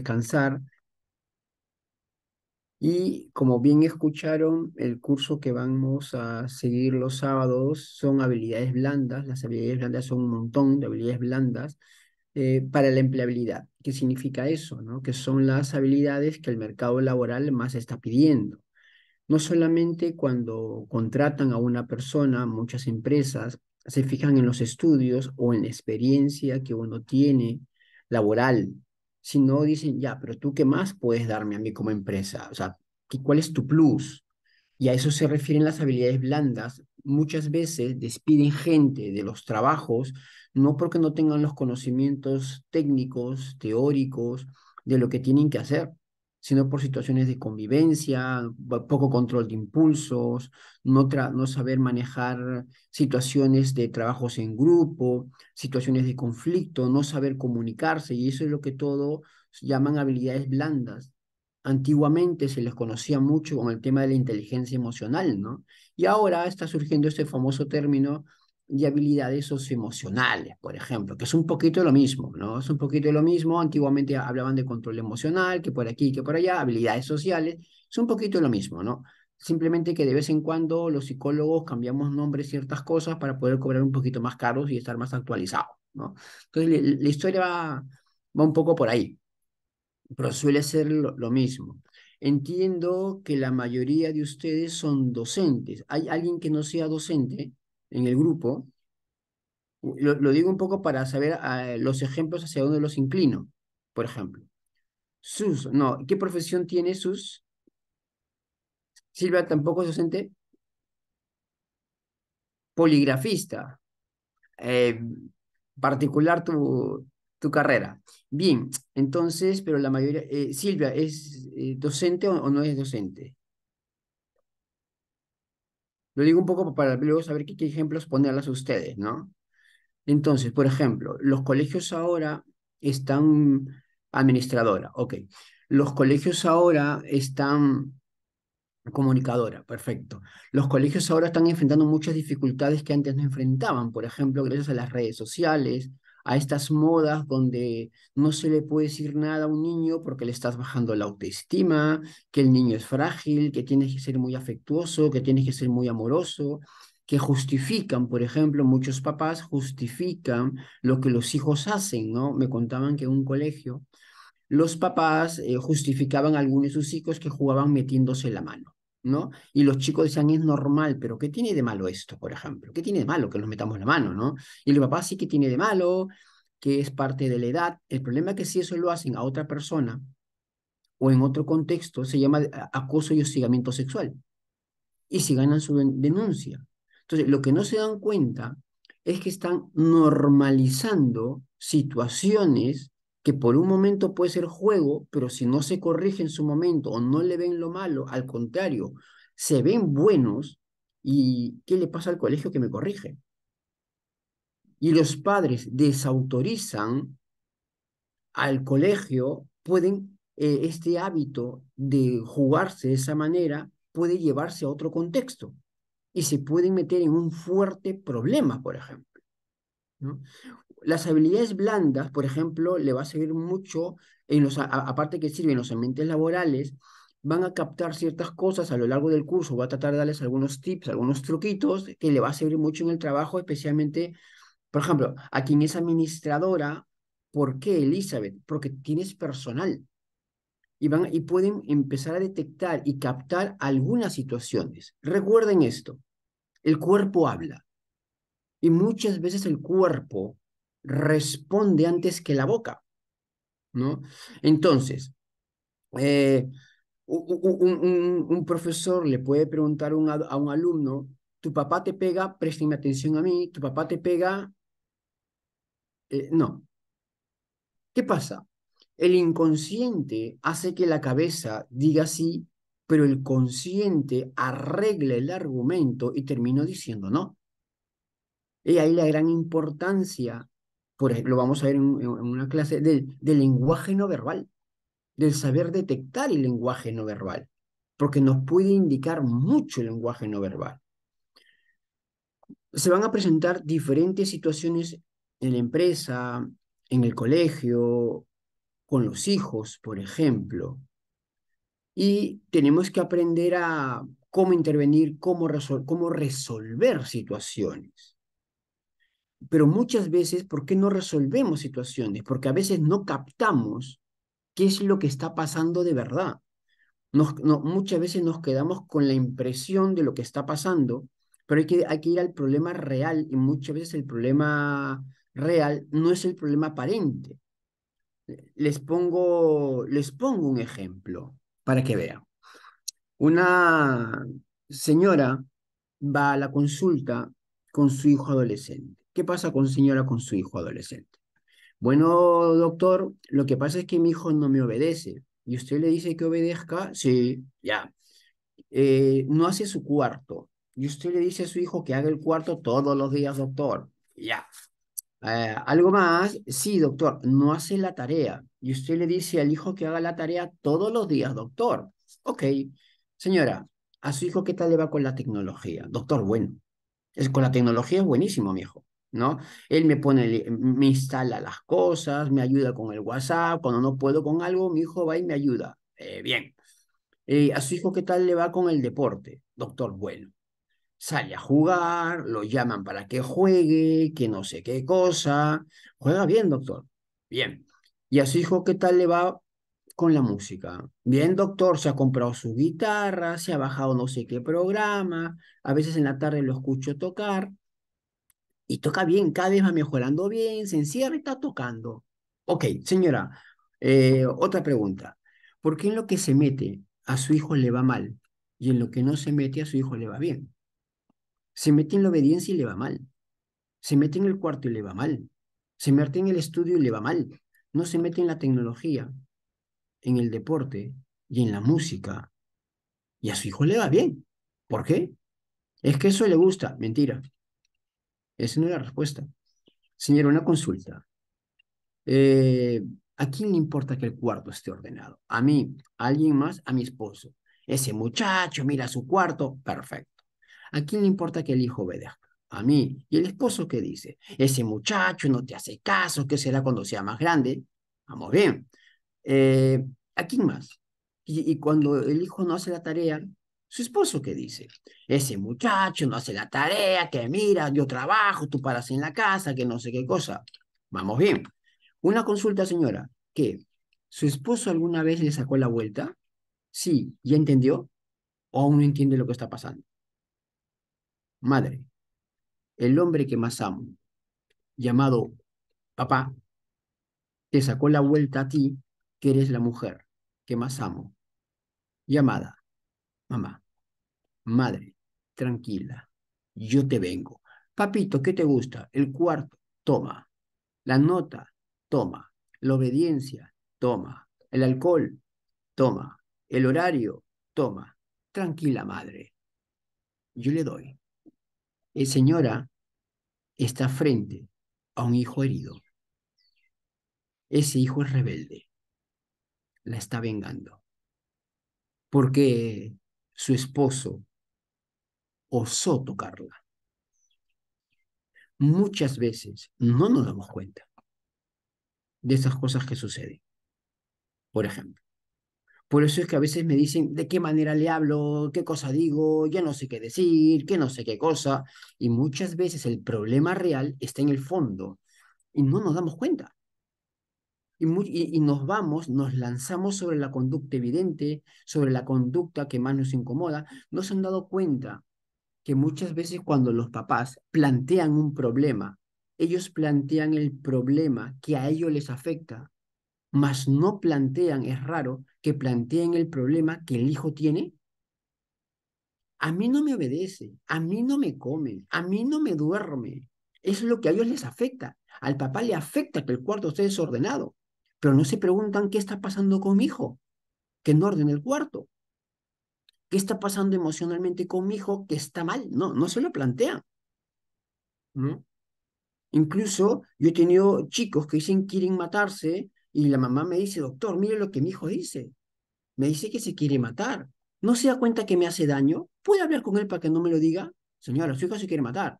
descansar. Y como bien escucharon, el curso que vamos a seguir los sábados son habilidades blandas. Las habilidades blandas son un montón de habilidades blandas eh, para la empleabilidad. ¿Qué significa eso? ¿no? Que son las habilidades que el mercado laboral más está pidiendo. No solamente cuando contratan a una persona, muchas empresas se fijan en los estudios o en la experiencia que uno tiene laboral, sino dicen, ya, pero tú qué más puedes darme a mí como empresa? O sea, ¿cuál es tu plus? Y a eso se refieren las habilidades blandas. Muchas veces despiden gente de los trabajos, no porque no tengan los conocimientos técnicos, teóricos, de lo que tienen que hacer, sino por situaciones de convivencia, poco control de impulsos, no, no saber manejar situaciones de trabajos en grupo, situaciones de conflicto, no saber comunicarse, y eso es lo que todo llaman habilidades blandas. Antiguamente se les conocía mucho con el tema de la inteligencia emocional, ¿no? Y ahora está surgiendo este famoso término de habilidades socioemocionales, por ejemplo, que es un poquito lo mismo, ¿no? Es un poquito lo mismo. Antiguamente hablaban de control emocional, que por aquí, que por allá, habilidades sociales, es un poquito lo mismo, ¿no? Simplemente que de vez en cuando los psicólogos cambiamos nombres ciertas cosas para poder cobrar un poquito más caros y estar más actualizados, ¿no? Entonces, la, historia va, va un poco por ahí, pero suele ser lo mismo. Entiendo que la mayoría de ustedes son docentes. ¿Hay alguien que no sea docente? En el grupo, lo, digo un poco para saber ah, los ejemplos hacia dónde los inclino, por ejemplo. Sus, no, ¿qué profesión tiene Sus? Silvia tampoco es docente. Poligrafista. Eh, particular tu, tu carrera. Bien, entonces, pero la mayoría, eh, Silvia, ¿es eh, docente o, no es docente? Lo digo un poco para luego saber qué, ejemplos ponerlas a ustedes, ¿no? Entonces, por ejemplo, los colegios ahora están administradora, ok. Los colegios ahora están comunicadora, perfecto. Los colegios ahora están enfrentando muchas dificultades que antes no enfrentaban, por ejemplo, gracias a las redes sociales, a estas modas donde no se le puede decir nada a un niño porque le estás bajando la autoestima, que el niño es frágil, que tienes que ser muy afectuoso, que tienes que ser muy amoroso, que justifican, por ejemplo, muchos papás justifican lo que los hijos hacen, ¿no? Me contaban que en un colegio los papás eh, justificaban a algunos de sus hijos que jugaban metiéndose la mano. ¿No? Y los chicos decían, es normal, pero ¿qué tiene de malo esto, por ejemplo? ¿Qué tiene de malo que nos metamos la mano, ¿no? Y el papá sí que tiene de malo, que es parte de la edad. El problema es que si eso lo hacen a otra persona o en otro contexto, se llama acoso y hostigamiento sexual. Y si ganan su denuncia. Entonces, lo que no se dan cuenta es que están normalizando situaciones que por un momento puede ser juego, pero si no se corrige en su momento o no le ven lo malo, al contrario, se ven buenos, ¿y qué le pasa al colegio que me corrige? Y los padres desautorizan al colegio, pueden, eh, este hábito de jugarse de esa manera puede llevarse a otro contexto y se pueden meter en un fuerte problema, por ejemplo. ¿no? Las habilidades blandas, por ejemplo, le va a servir mucho, en los, aparte que sirven en los ambientes laborales, van a captar ciertas cosas a lo largo del curso, voy a tratar de darles algunos tips, algunos truquitos que le va a servir mucho en el trabajo, especialmente, por ejemplo, a quien es administradora, ¿por qué Elizabeth? Porque tienes personal. Y, van, y pueden empezar a detectar y captar algunas situaciones. Recuerden esto, el cuerpo habla. Y muchas veces el cuerpo responde antes que la boca, ¿no? Entonces, eh, un, profesor le puede preguntar a un alumno, tu papá te pega, présteme atención a mí, tu papá te pega, eh, no. ¿Qué pasa? El inconsciente hace que la cabeza diga sí, pero el consciente arregla el argumento y terminó diciendo no. Y ahí la gran importancia por ejemplo, vamos a ver en, una clase del, lenguaje no verbal, del saber detectar el lenguaje no verbal, porque nos puede indicar mucho el lenguaje no verbal. Se van a presentar diferentes situaciones en la empresa, en el colegio, con los hijos, por ejemplo, y tenemos que aprender a cómo intervenir, cómo, cómo resolver situaciones. Pero muchas veces, ¿por qué no resolvemos situaciones? Porque a veces no captamos qué es lo que está pasando de verdad. muchas veces nos quedamos con la impresión de lo que está pasando, pero hay que, hay que ir al problema real y muchas veces el problema real no es el problema aparente. Les pongo, les pongo un ejemplo para que vean. Una señora va a la consulta con su hijo adolescente. ¿Qué pasa con señora con su hijo adolescente? Bueno, doctor, lo que pasa es que mi hijo no me obedece. ¿Y usted le dice que obedezca? Sí, ya. Eh, no hace su cuarto. Y usted le dice a su hijo que haga el cuarto todos los días, doctor. Ya. Eh, ¿Algo más? Sí, doctor, no hace la tarea. Y usted le dice al hijo que haga la tarea todos los días, doctor. Ok. Señora, ¿a su hijo qué tal le va con la tecnología? Doctor, bueno. Es, con la tecnología es buenísimo, mi hijo. ¿No? Él me pone, me instala las cosas, me ayuda con el WhatsApp, cuando no puedo con algo, mi hijo va y me ayuda. Eh, bien. Eh, ¿A su hijo qué tal le va con el deporte? Doctor, bueno. Sale a jugar, lo llaman para que juegue, que no sé qué cosa. Juega bien, doctor. Bien. ¿Y a su hijo qué tal le va con la música? Bien, doctor, se ha comprado su guitarra, se ha bajado no sé qué programa, a veces en la tarde lo escucho tocar y toca bien, cada vez va mejorando bien, se encierra y está tocando. Ok, señora, eh, otra pregunta. ¿Por qué en lo que se mete a su hijo le va mal y en lo que no se mete a su hijo le va bien? Se mete en la obediencia y le va mal. Se mete en el cuarto y le va mal. Se mete en el estudio y le va mal. No se mete en la tecnología, en el deporte y en la música. Y a su hijo le va bien. ¿Por qué? Es que eso le gusta. Mentira. Esa no es la respuesta. Señora, una consulta. Eh, ¿A quién le importa que el cuarto esté ordenado? ¿A mí? ¿A alguien más? ¿A mi esposo? Ese muchacho mira su cuarto, perfecto. ¿A quién le importa que el hijo obedezca? A mí. ¿Y el esposo qué dice? Ese muchacho no te hace caso, ¿qué será cuando sea más grande? Vamos bien. Eh, ¿A quién más? y, cuando el hijo no hace la tarea, su esposo, ¿qué dice? Ese muchacho no hace la tarea, que mira, yo trabajo, tú paras en la casa, que no sé qué cosa. Vamos bien. Una consulta, señora, ¿qué? ¿Su esposo alguna vez le sacó la vuelta? Sí, ¿ya entendió? ¿O aún no entiende lo que está pasando? Madre, el hombre que más amo, llamado papá, te sacó la vuelta a ti, que eres la mujer que más amo, llamada mamá, madre, tranquila, yo te vengo. Papito, ¿qué te gusta? El cuarto, toma. La nota, toma. La obediencia, toma. El alcohol, toma. El horario, toma. Tranquila, madre. Yo le doy. El señora está frente a un hijo herido. Ese hijo es rebelde. La está vengando. Porque su esposo osó tocarla. Muchas veces no nos damos cuenta de esas cosas que suceden. Por ejemplo, por eso es que a veces me dicen de qué manera le hablo, qué cosa digo, ya no sé qué decir, qué no sé qué cosa. Y muchas veces el problema real está en el fondo y no nos damos cuenta y, nos vamos, nos lanzamos sobre la conducta evidente, sobre la conducta que más nos incomoda, no se han dado cuenta que muchas veces cuando los papás plantean un problema, ellos plantean el problema que a ellos les afecta, mas no plantean, es raro, que planteen el problema que el hijo tiene. A mí no me obedece, a mí no me come, a mí no me duerme. Es lo que a ellos les afecta. Al papá le afecta que el cuarto esté desordenado pero no se preguntan qué está pasando con mi hijo, que no ordena el cuarto. ¿Qué está pasando emocionalmente con mi hijo que está mal? No, no se lo plantean. ¿no? Incluso yo he tenido chicos que dicen que quieren matarse y la mamá me dice, doctor, mire lo que mi hijo dice. Me dice que se quiere matar. ¿No se da cuenta que me hace daño? ¿Puede hablar con él para que no me lo diga? Señora, su hijo se quiere matar.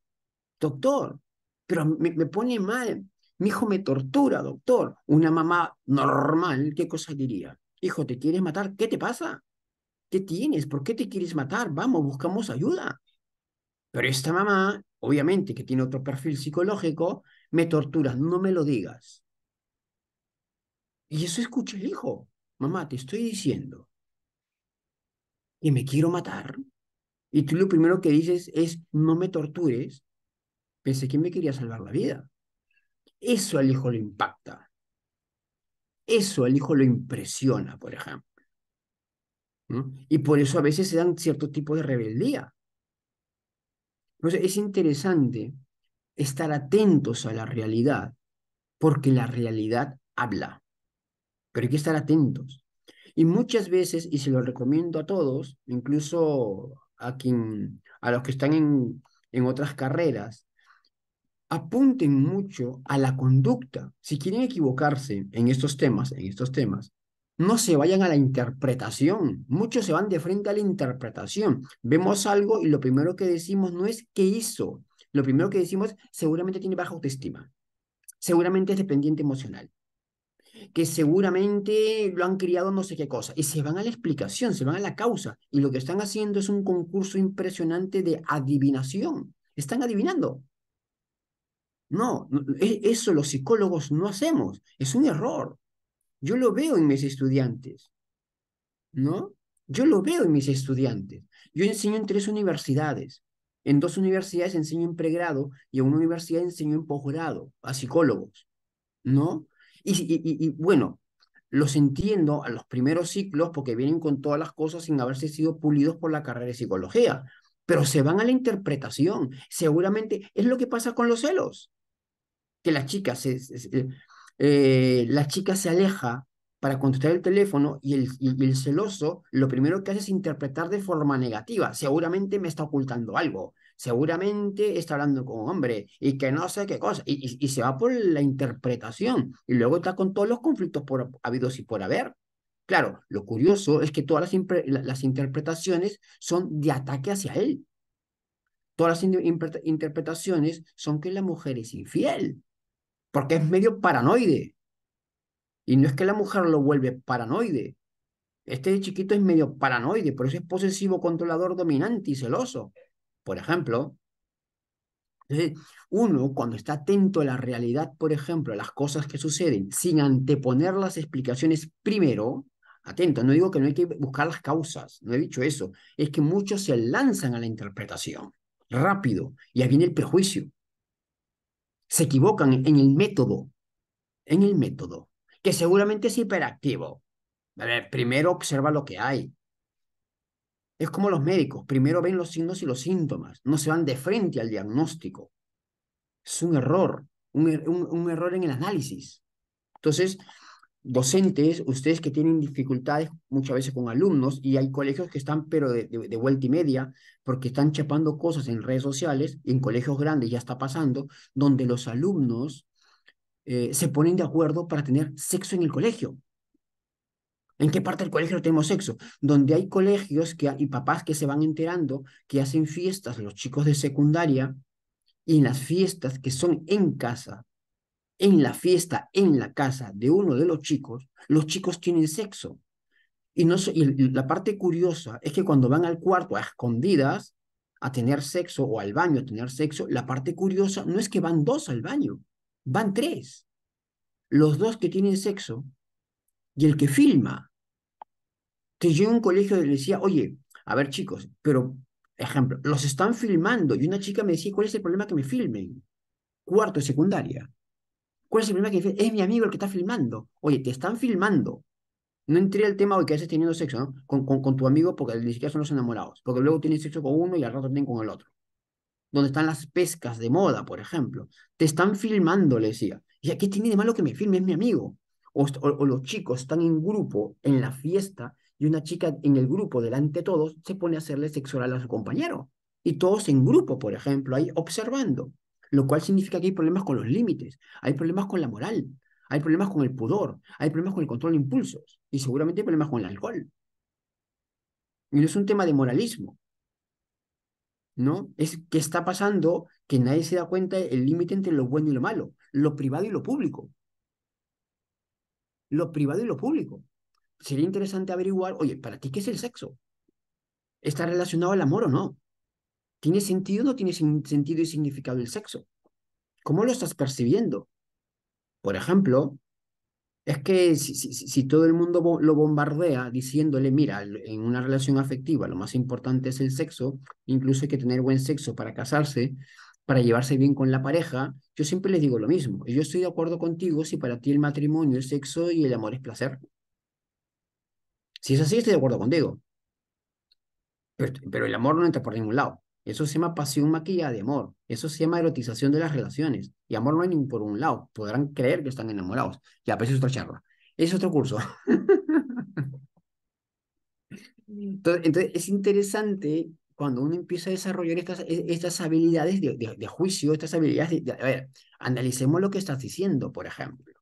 Doctor, pero me, me pone mal Mi hijo me tortura, doctor. Una mamá normal, ¿qué cosa diría? Hijo, ¿te quieres matar? ¿Qué te pasa? ¿Qué tienes? ¿Por qué te quieres matar? Vamos, buscamos ayuda. Pero esta mamá, obviamente que tiene otro perfil psicológico, me tortura, no me lo digas. Y eso escucha el hijo. Mamá, te estoy diciendo que me quiero matar. Y tú lo primero que dices es, no me tortures. Pensé que me quería salvar la vida. Eso al hijo lo impacta. Eso al hijo lo impresiona, por ejemplo. Y por eso a veces se dan cierto tipo de rebeldía. Entonces es interesante estar atentos a la realidad, porque la realidad habla. Pero hay que estar atentos. Y muchas veces, y se lo recomiendo a todos, incluso a, quien, a los que están en, en otras carreras, apunten mucho a la conducta. Si quieren equivocarse en estos temas, en estos temas, no se vayan a la interpretación. Muchos se van de frente a la interpretación. Vemos algo y lo primero que decimos no es qué hizo. Lo primero que decimos seguramente tiene baja autoestima. Seguramente es dependiente emocional. Que seguramente lo han criado no sé qué cosa. Y se van a la explicación, se van a la causa. Y lo que están haciendo es un concurso impresionante de adivinación. Están adivinando. No, e, eso los psicólogos no hacemos, es un error. Yo lo veo en mis estudiantes, ¿no? Yo lo veo en mis estudiantes. Yo enseño en tres universidades. En dos universidades enseño en pregrado y en una universidad enseño en posgrado a psicólogos, ¿no? Y, bueno, los entiendo a los primeros ciclos porque vienen con todas las cosas sin haberse sido pulidos por la carrera de psicología, pero se van a la interpretación. Seguramente es lo que pasa con los celos que la chica se, eh, la chica se aleja para contestar el teléfono y el, el celoso lo primero que hace es interpretar de forma negativa. Seguramente me está ocultando algo, seguramente está hablando con un hombre y que no sé qué cosa, y, se va por la interpretación y luego está con todos los conflictos por, habidos y por haber. Claro, lo curioso es que todas las interpretaciones son de ataque hacia él. Todas las interpretaciones son que la mujer es infiel porque es medio paranoide. Y no es que la mujer lo vuelve paranoide. Este chiquito es medio paranoide, por eso es posesivo, controlador, dominante y celoso. Por ejemplo, uno cuando está atento a la realidad, por ejemplo, a las cosas que suceden, sin anteponer las explicaciones primero, atento, no digo que no hay que buscar las causas, no he dicho eso, es que muchos se lanzan a la interpretación rápido y ahí viene el prejuicio se equivocan en el método, en el método, que seguramente es hiperactivo. A ver, primero observa lo que hay. Es como los médicos, primero ven los signos y los síntomas, no se van de frente al diagnóstico. Es un error, un, er, un error en el análisis. Entonces, docentes, ustedes que tienen dificultades muchas veces con alumnos y hay colegios que están pero de, de, vuelta y media porque están chapando cosas en redes sociales, en colegios grandes ya está pasando, donde los alumnos eh, se ponen de acuerdo para tener sexo en el colegio. ¿En qué parte del colegio tenemos sexo? Donde hay colegios que, y papás que se van enterando que hacen fiestas los chicos de secundaria y en las fiestas que son en casa en la fiesta, en la casa de uno de los chicos, los chicos tienen sexo. Y, no, y la parte curiosa es que cuando van al cuarto a escondidas a tener sexo o al baño a tener sexo, la parte curiosa no es que van dos al baño, van tres. Los dos que tienen sexo y el que filma. Yo en un colegio le decía, oye, a ver chicos, pero, ejemplo, los están filmando y una chica me decía, ¿cuál es el problema que me filmen? Cuarto de secundaria. ¿Cuál es el problema que es mi amigo el que está filmando? Oye, te están filmando. No entré al tema de que haces teniendo sexo. Con, con, tu amigo porque ni siquiera son los enamorados. Porque luego tienes sexo con uno y al rato tienen con el otro. Donde están las pescas de moda, por ejemplo. Te están filmando, le decía. ¿Y qué tiene de malo que me filme? Es mi amigo. O, o, los chicos están en grupo en la fiesta y una chica en el grupo delante de todos se pone a hacerle sexo oral a su compañero. Y todos en grupo, por ejemplo, ahí observando lo cual significa que hay problemas con los límites, hay problemas con la moral, hay problemas con el pudor, hay problemas con el control de impulsos y seguramente hay problemas con el alcohol. Y no es un tema de moralismo. ¿no? Es que está pasando que nadie se da cuenta el límite entre lo bueno y lo malo, lo privado y lo público. Lo privado y lo público. Sería interesante averiguar, oye, ¿para ti qué es el sexo? ¿Está relacionado al amor o no? ¿Tiene sentido o no tiene sentido y significado el sexo? ¿Cómo lo estás percibiendo? Por ejemplo, es que si, todo el mundo lo bombardea diciéndole, mira, en una relación afectiva lo más importante es el sexo, incluso hay que tener buen sexo para casarse, para llevarse bien con la pareja, yo siempre les digo lo mismo. Yo estoy de acuerdo contigo si para ti el matrimonio es sexo y el amor es placer. Si es así, estoy de acuerdo contigo. pero el amor no entra por ningún lado. Eso se llama pasión maquillada de amor. Eso se llama erotización de las relaciones. Y amor no hay ni por un lado. Podrán creer que están enamorados. Ya, pues es otra charla. Es otro curso. Entonces, es interesante cuando uno empieza a desarrollar estas, e, estas habilidades de, juicio, estas habilidades de, a ver, analicemos lo que estás diciendo, por ejemplo.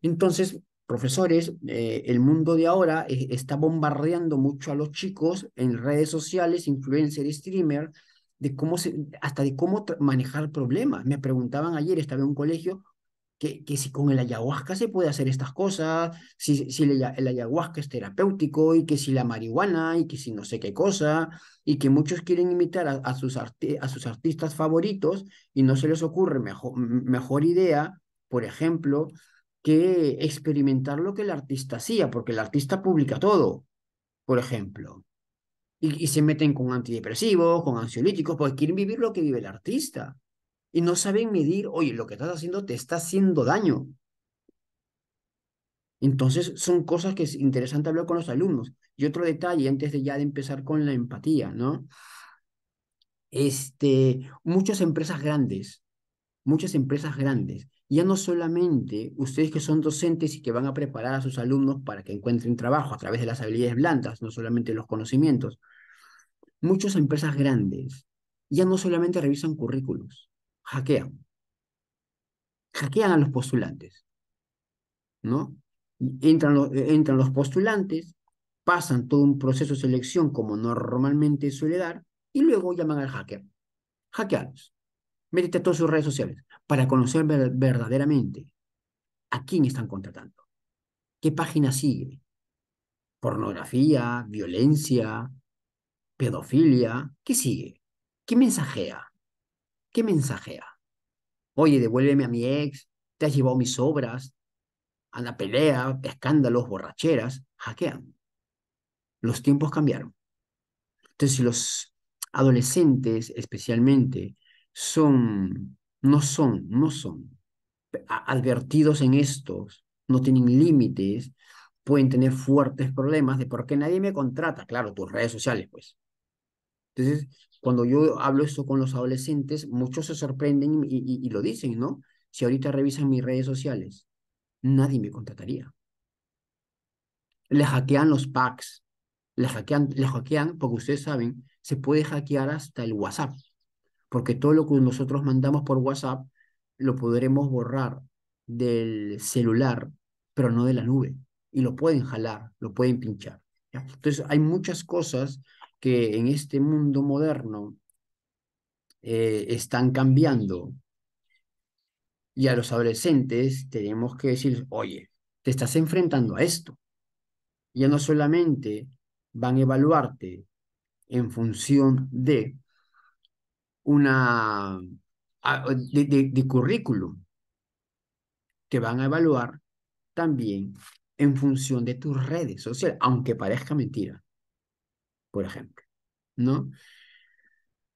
Entonces, profesores, eh, el mundo de ahora está bombardeando mucho a los chicos en redes sociales, influencer, streamer, de cómo se, hasta de cómo manejar problemas. Me preguntaban ayer, estaba en un colegio, que, que si con el ayahuasca se puede hacer estas cosas, si, si el, ayahuasca es terapéutico y que si la marihuana y que si no sé qué cosa, y que muchos quieren imitar a, sus, a sus artistas favoritos y no se les ocurre mejor, mejor idea, por ejemplo, experimentar lo que el artista hacía, porque el artista publica todo, por ejemplo. Y, se meten con antidepresivos, con ansiolíticos, porque quieren vivir lo que vive el artista. Y no saben medir, oye, lo que estás haciendo te está haciendo daño. Entonces, son cosas que es interesante hablar con los alumnos. Y otro detalle, antes de ya de empezar con la empatía, ¿no? Este, muchas empresas grandes, muchas empresas grandes ya no solamente ustedes que son docentes y que van a preparar a sus alumnos para que encuentren trabajo a través de las habilidades blandas, no solamente los conocimientos, muchas empresas grandes ya no solamente revisan currículos, hackean. Hackean a los postulantes, ¿no? Entran los, entran los postulantes, pasan todo un proceso de selección como normalmente suele dar, y luego llaman al hacker. Hackealos. Métete a todas sus redes sociales para conocer verdaderamente a quién están contratando. ¿Qué página sigue? Pornografía, violencia, pedofilia. ¿Qué sigue? ¿Qué mensajea? ¿Qué mensajea? Oye, devuélveme a mi ex, te has llevado mis obras, a la pelea, escándalos, borracheras, hackean. Los tiempos cambiaron. Entonces, si los adolescentes especialmente son, no son, no son advertidos en estos, no tienen límites, pueden tener fuertes problemas de por qué nadie me contrata. Claro, tus redes sociales, pues. Entonces, cuando yo hablo esto con los adolescentes, muchos se sorprenden y, lo dicen, ¿no? Si ahorita revisan mis redes sociales, nadie me contrataría. Le hackean los packs, le hackean, le hackean, porque ustedes saben, se puede hackear hasta el WhatsApp porque todo lo que nosotros mandamos por WhatsApp lo podremos borrar del celular, pero no de la nube. Y lo pueden jalar, lo pueden pinchar. Entonces, hay muchas cosas que en este mundo moderno eh, están cambiando. Y a los adolescentes tenemos que decir, oye, te estás enfrentando a esto. Ya no solamente van a evaluarte en función de una de, currículum. Te van a evaluar también en función de tus redes sociales, aunque parezca mentira, por ejemplo, ¿no?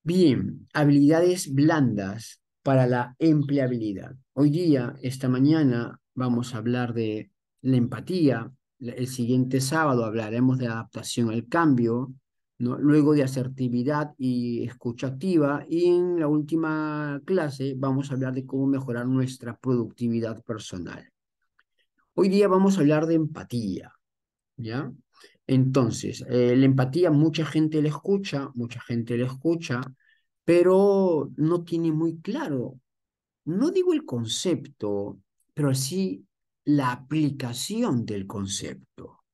Bien, habilidades blandas para la empleabilidad. Hoy día, esta mañana, vamos a hablar de la empatía. El siguiente sábado hablaremos de adaptación al cambio luego de asertividad y escucha activa. Y en la última clase vamos a hablar de cómo mejorar nuestra productividad personal. Hoy día vamos a hablar de empatía, ¿ya? Entonces, eh, la empatía mucha gente le escucha, mucha gente le escucha, pero no tiene muy claro, no digo el concepto, pero sí la aplicación del concepto.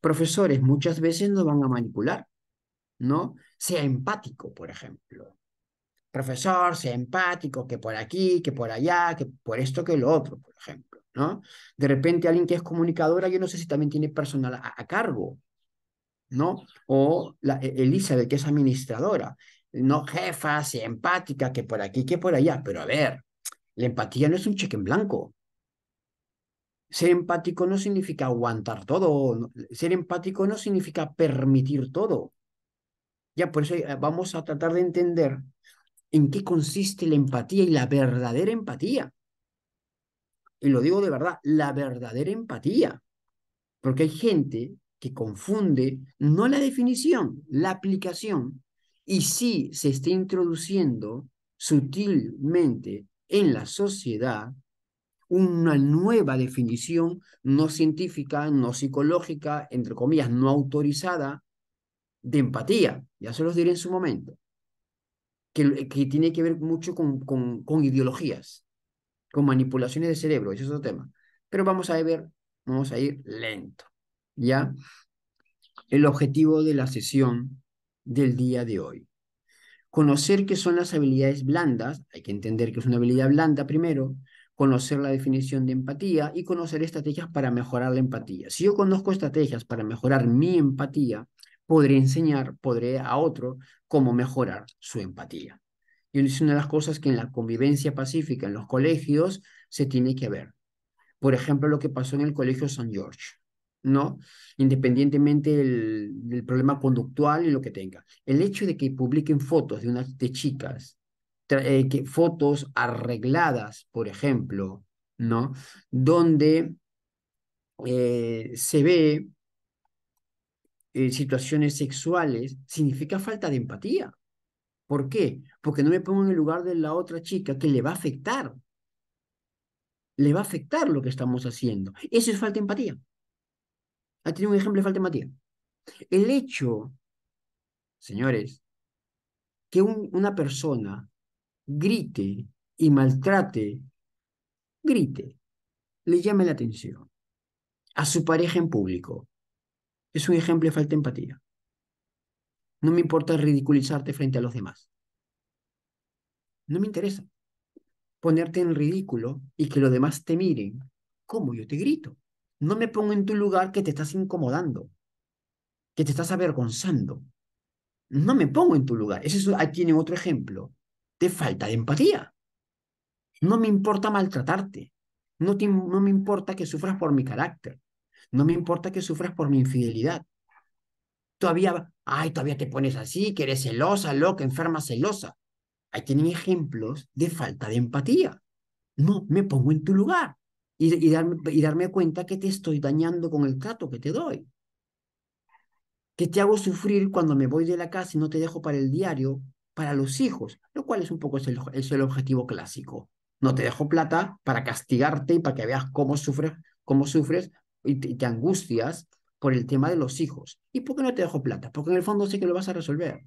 Profesores muchas veces nos van a manipular ¿no? Sea empático, por ejemplo. Profesor, sea empático, que por aquí, que por allá, que por esto, que lo otro, por ejemplo, ¿no? De repente alguien que es comunicadora, yo no sé si también tiene personal a, cargo, ¿no? O la, e, Elizabeth, que es administradora, no jefa, sea empática, que por aquí, que por allá, pero a ver, la empatía no es un cheque en blanco. Ser empático no significa aguantar todo, ser empático no significa permitir todo. Ya, por eso eh, vamos a tratar de entender en qué consiste la empatía y la verdadera empatía. Y lo digo de verdad, la verdadera empatía. Porque hay gente que confunde no la definición, la aplicación. Y sí se está introduciendo sutilmente en la sociedad una nueva definición no científica, no psicológica, entre comillas, no autorizada de empatía. Ya se los diré en su momento. Que, que tiene que ver mucho con, con, con, ideologías, con manipulaciones de cerebro, ese es otro tema. Pero vamos a ver, vamos a ir lento. ¿Ya? El objetivo de la sesión del día de hoy. Conocer qué son las habilidades blandas, hay que entender que es una habilidad blanda primero, conocer la definición de empatía y conocer estrategias para mejorar la empatía. Si yo conozco estrategias para mejorar mi empatía, podré enseñar, podré a otro cómo mejorar su empatía. Y es una de las cosas que en la convivencia pacífica en los colegios se tiene que ver. Por ejemplo, lo que pasó en el Colegio San George. ¿no? Independientemente del, problema conductual y lo que tenga. El hecho de que publiquen fotos de unas de chicas, eh, que, fotos arregladas, por ejemplo, ¿no? Donde eh, se ve eh, situaciones sexuales, significa falta de empatía. ¿Por qué? Porque no me pongo en el lugar de la otra chica que le va a afectar. Le va a afectar lo que estamos haciendo. Eso es falta de empatía. Ha tenido un ejemplo de falta de empatía. El hecho, señores, que una persona grite y maltrate, grite, le llame la atención a su pareja en público, es un ejemplo de falta de empatía. No me importa ridiculizarte frente a los demás. No me interesa ponerte en ridículo y que los demás te miren como yo te grito. No me pongo en tu lugar que te estás incomodando, que te estás avergonzando. No me pongo en tu lugar. Eso ahí tiene otro ejemplo de falta de empatía. No me importa maltratarte. No me importa que sufras por mi carácter. No me importa que sufras por mi infidelidad. Todavía, ay, todavía te pones así, que eres celosa, loca, enferma, celosa. Ahí tienen ejemplos de falta de empatía. No me pongo en tu lugar y, darme, y darme cuenta que te estoy dañando con el trato que te doy. Que te hago sufrir cuando me voy de la casa y no te dejo para el diario, para los hijos, lo cual es un poco es el, es el objetivo clásico. No te dejo plata para castigarte y para que veas cómo sufres, cómo sufres y te, angustias por el tema de los hijos. ¿Y por qué no te dejo plata? Porque en el fondo sé que lo vas a resolver.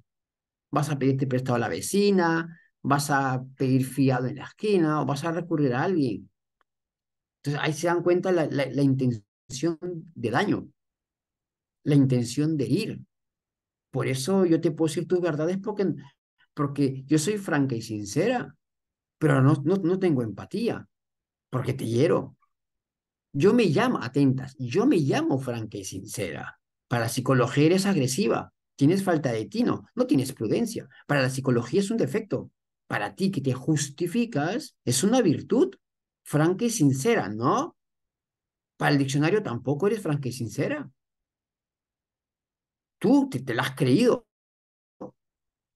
Vas a pedirte prestado a la vecina, vas a pedir fiado en la esquina o vas a recurrir a alguien. Entonces ahí se dan cuenta la, la, intención de daño, la intención de ir. Por eso yo te puedo decir tus verdades porque, porque yo soy franca y sincera, pero no, no, no tengo empatía, porque te hiero. Yo me llamo, atentas, yo me llamo franca y sincera. Para la psicología eres agresiva, tienes falta de tino, no tienes prudencia. Para la psicología es un defecto. Para ti que te justificas es una virtud franca y sincera, ¿no? Para el diccionario tampoco eres franca y sincera. Tú te, te la has creído.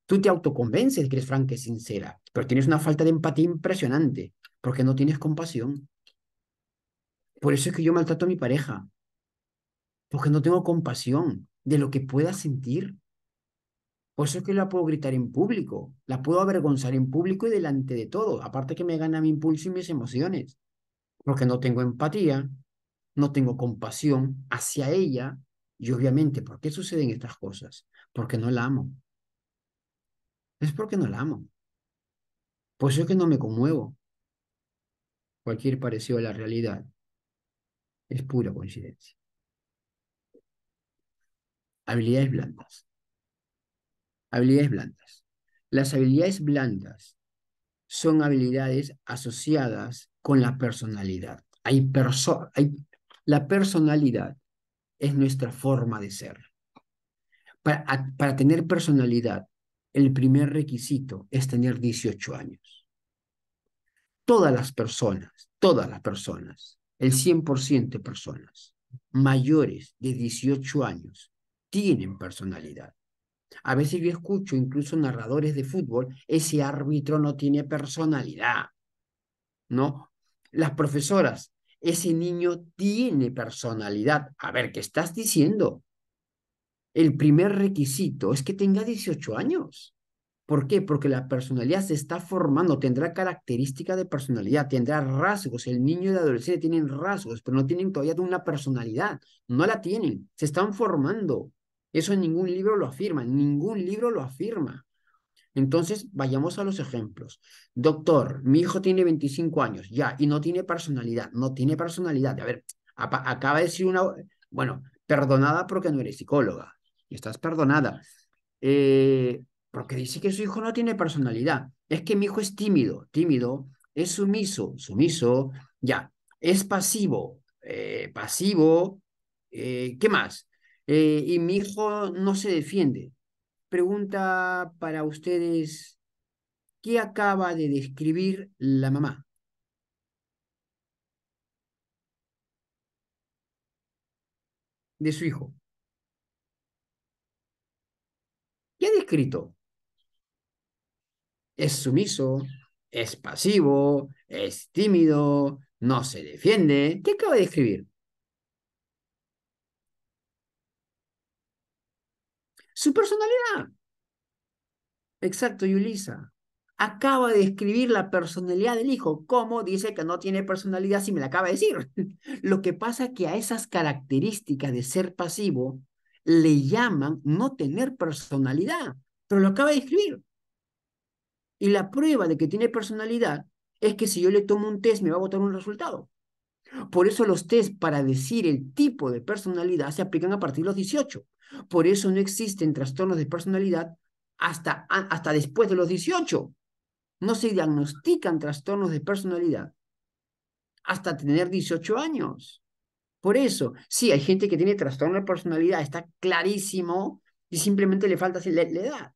Tú te autoconvences de que eres franca y sincera, pero tienes una falta de empatía impresionante, porque no tienes compasión. Por eso es que yo maltrato a mi pareja, porque no tengo compasión de lo que pueda sentir. Por eso es que la puedo gritar en público, la puedo avergonzar en público y delante de todo. Aparte que me gana mi impulso y mis emociones. Porque no tengo empatía, no tengo compasión hacia ella. Y obviamente, ¿por qué suceden estas cosas? Porque no la amo. Es porque no la amo. Por eso es que no me conmuevo. Cualquier parecido a la realidad es pura coincidencia. Habilidades blandas. Habilidades blandas. Las habilidades blandas son habilidades asociadas con la personalidad. Hay, perso hay la personalidad es nuestra forma de ser. Para, para tener personalidad, el primer requisito es tener 18 años. Todas las personas, todas las personas, el 100% de personas mayores de 18 años tienen personalidad. A veces yo escucho incluso narradores de fútbol, ese árbitro no tiene personalidad, ¿no? Las profesoras, ese niño tiene personalidad. A ver, ¿qué estás diciendo? El primer requisito es que tenga 18 años. ¿Por qué? Porque la personalidad se está formando, tendrá características de personalidad, tendrá rasgos. El niño y el adolescente tienen rasgos, pero no tienen todavía una personalidad. No la tienen, se están formando. Eso en ningún libro lo afirma, ningún libro lo afirma. Entonces, vayamos a los ejemplos. Doctor, mi hijo tiene 25 años, ya, y no tiene personalidad, no tiene personalidad. A ver, acaba de decir una, bueno, perdonada porque no eres psicóloga, y estás perdonada. Eh, porque dice que su hijo no tiene personalidad. Es que mi hijo es tímido, tímido, es sumiso, sumiso, ya, es pasivo, eh, pasivo, eh, ¿qué más? y mi hijo no se defiende pregunta para ustedes, ¿qué acaba de describir la mamá? De su hijo. ¿Qué ha descrito? Es sumiso, es pasivo, es tímido, no se defiende. ¿Qué acaba de describir? Su personalidad. Exacto, Yulisa. Acaba de escribir la personalidad del hijo. ¿Cómo dice que no tiene personalidad si me la acaba de decir? Lo que pasa es que a esas características de ser pasivo le llaman no tener personalidad, pero lo acaba de escribir. Y la prueba de que tiene personalidad es que si yo le tomo un test me va a botar un resultado. Por eso los test para decir el tipo de personalidad se aplican a partir de los 18. Por eso no existen trastornos de personalidad hasta, hasta después de los 18. No se diagnostican trastornos de personalidad hasta tener 18 años. Por eso, sí, hay gente que tiene trastorno de personalidad, está clarísimo y simplemente le falta la, edad.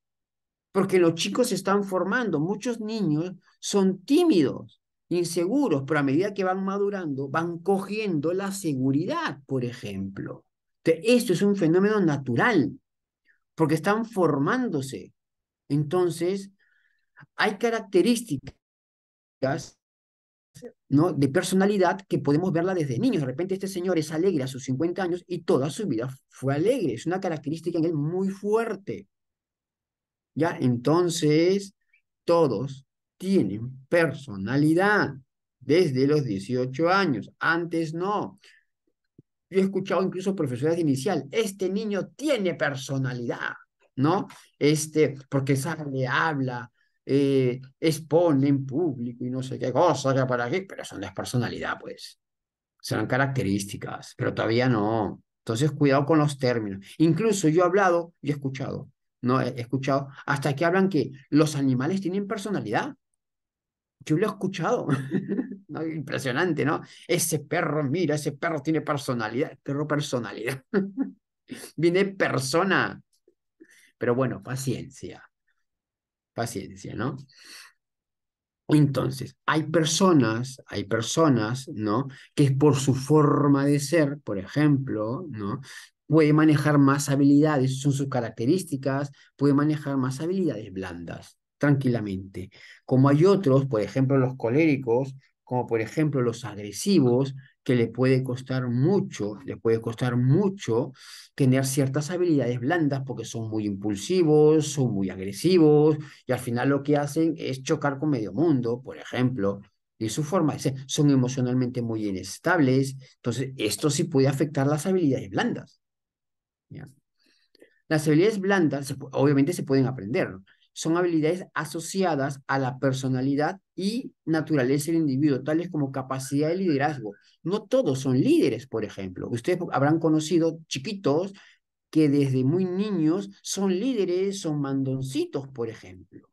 Porque los chicos se están formando, muchos niños son tímidos, inseguros, pero a medida que van madurando, van cogiendo la seguridad, por ejemplo. Esto es un fenómeno natural, porque están formándose. Entonces, hay características ¿no? de personalidad que podemos verla desde niños. De repente este señor es alegre a sus 50 años y toda su vida fue alegre. Es una característica en él muy fuerte. ¿Ya? Entonces, todos tienen personalidad desde los 18 años. Antes no. Yo he escuchado incluso profesores de inicial, este niño tiene personalidad, ¿no? Este, porque sale, habla, eh, expone en público y no sé qué cosa, que para qué, pero eso no es personalidad, pues. Serán características, pero todavía no. Entonces, cuidado con los términos. Incluso yo he hablado y he escuchado, ¿no? He escuchado hasta que hablan que los animales tienen personalidad. Yo lo he escuchado. Impresionante, ¿no? Ese perro, mira, ese perro tiene personalidad, perro personalidad. Viene persona. Pero bueno, paciencia. Paciencia, ¿no? Entonces, hay personas, hay personas, ¿no? Que por su forma de ser, por ejemplo, ¿no? Puede manejar más habilidades, son sus características, puede manejar más habilidades blandas, tranquilamente. Como hay otros, por ejemplo, los coléricos, como por ejemplo los agresivos, que le puede costar mucho, le puede costar mucho tener ciertas habilidades blandas porque son muy impulsivos, son muy agresivos y al final lo que hacen es chocar con medio mundo, por ejemplo. Y su forma de ser, son emocionalmente muy inestables. Entonces, esto sí puede afectar las habilidades blandas. Las habilidades blandas, obviamente, se pueden aprender. son habilidades asociadas a la personalidad y naturaleza del individuo, tales como capacidad de liderazgo. No todos son líderes, por ejemplo. Ustedes habrán conocido chiquitos que desde muy niños son líderes, son mandoncitos, por ejemplo.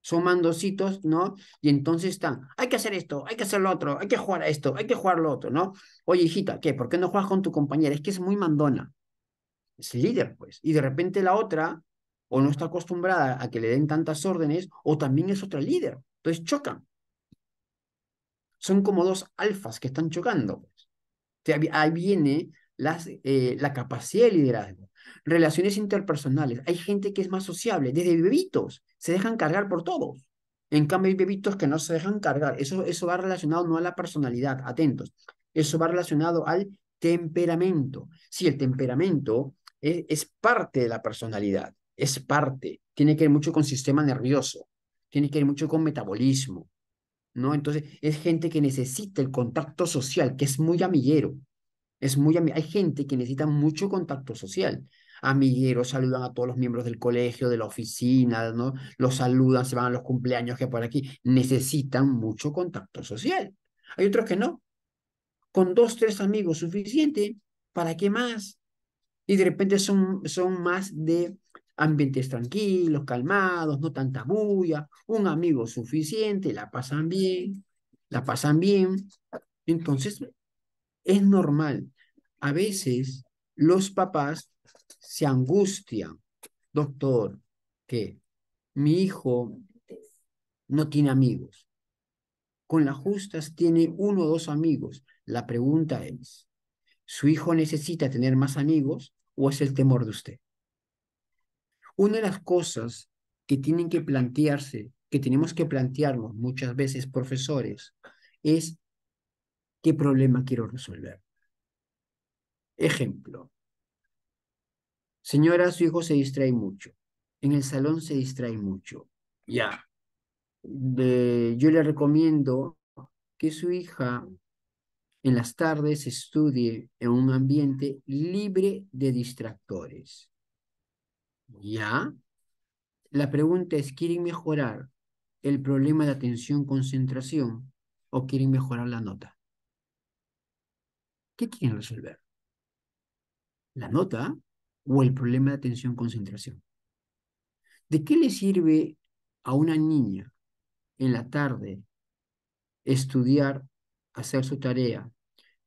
Son mandoncitos, ¿no? Y entonces están, hay que hacer esto, hay que hacer lo otro, hay que jugar a esto, hay que jugar lo otro, ¿no? Oye, hijita, ¿qué? ¿Por qué no juegas con tu compañera? Es que es muy mandona. Es líder, pues. Y de repente la otra, o no está acostumbrada a que le den tantas órdenes, o también es otra líder. Entonces chocan. Son como dos alfas que están chocando. Pues. ahí viene las, eh, la capacidad de liderazgo. Relaciones interpersonales. Hay gente que es más sociable, desde bebitos, se dejan cargar por todos. En cambio, hay bebitos que no se dejan cargar. Eso, eso va relacionado no a la personalidad, atentos. Eso va relacionado al temperamento. Si el temperamento es, es parte de la personalidad, es parte. Tiene que ver mucho con sistema nervioso, tiene que ver mucho con metabolismo, ¿no? Entonces, es gente que necesita el contacto social, que es muy amiguero. Es muy Hay gente que necesita mucho contacto social. Amigueros, saludan a todos los miembros del colegio, de la oficina, ¿no? Los saludan, se van a los cumpleaños que por aquí. Necesitan mucho contacto social. Hay otros que no. Con dos, tres amigos suficiente. ¿Para qué más? Y de repente son, son más de ambientes tranquilos, calmados, no tanta bulla, un amigo suficiente, la pasan bien, la pasan bien. Entonces, es normal. A veces los papás se angustian, doctor, que mi hijo no tiene amigos. Con las justas tiene uno o dos amigos. La pregunta es, ¿su hijo necesita tener más amigos o es el temor de usted? Una de las cosas que tienen que plantearse, que tenemos que plantearnos muchas veces, profesores, es qué problema quiero resolver. Ejemplo. Señora, su hijo se distrae mucho. En el salón se distrae mucho. Ya. yo le recomiendo que su hija en las tardes estudie en un ambiente libre de distractores. ¿Ya? La pregunta es, ¿quieren mejorar el problema de atención-concentración o quieren mejorar la nota? ¿Qué quieren resolver? ¿La nota o el problema de atención-concentración? ¿De qué le sirve a una niña en la tarde estudiar, hacer su tarea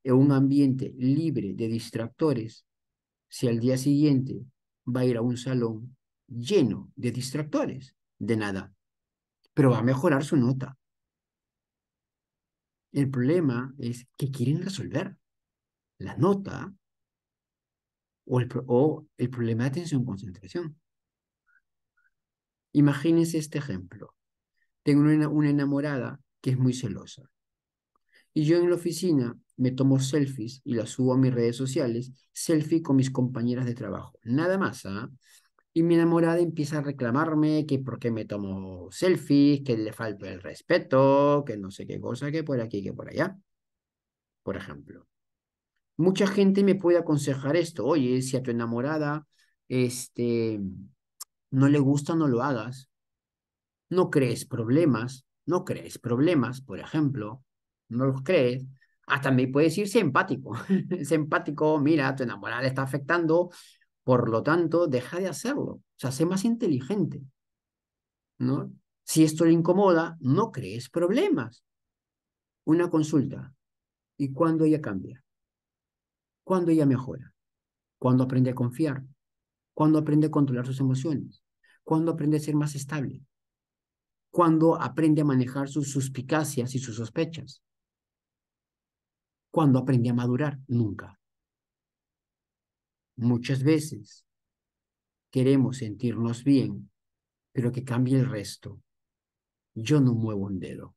en un ambiente libre de distractores si al día siguiente va a ir a un salón lleno de distractores, de nada, pero va a mejorar su nota. El problema es que quieren resolver la nota o el, o el problema de atención-concentración. Imagínense este ejemplo. Tengo una, una enamorada que es muy celosa. Y yo en la oficina me tomo selfies y las subo a mis redes sociales, selfie con mis compañeras de trabajo. Nada más, ¿ah? Y mi enamorada empieza a reclamarme que por qué me tomo selfies, que le falta el respeto, que no sé qué cosa, que por aquí, que por allá. Por ejemplo. Mucha gente me puede aconsejar esto. Oye, si a tu enamorada este, no le gusta, no lo hagas. No crees problemas, no crees problemas, por ejemplo. No los crees hasta me puedes decir ser empático. es empático, mira, tu enamorada le está afectando, por lo tanto, deja de hacerlo. O sea, sé más inteligente. ¿No? Si esto le incomoda, no crees problemas. Una consulta. ¿Y cuándo ella cambia? ¿Cuándo ella mejora? ¿Cuándo aprende a confiar? ¿Cuándo aprende a controlar sus emociones? ¿Cuándo aprende a ser más estable? ¿Cuándo aprende a manejar sus suspicacias y sus sospechas? ¿Cuándo aprendí a madurar? Nunca. Muchas veces queremos sentirnos bien, pero que cambie el resto. Yo no muevo un dedo.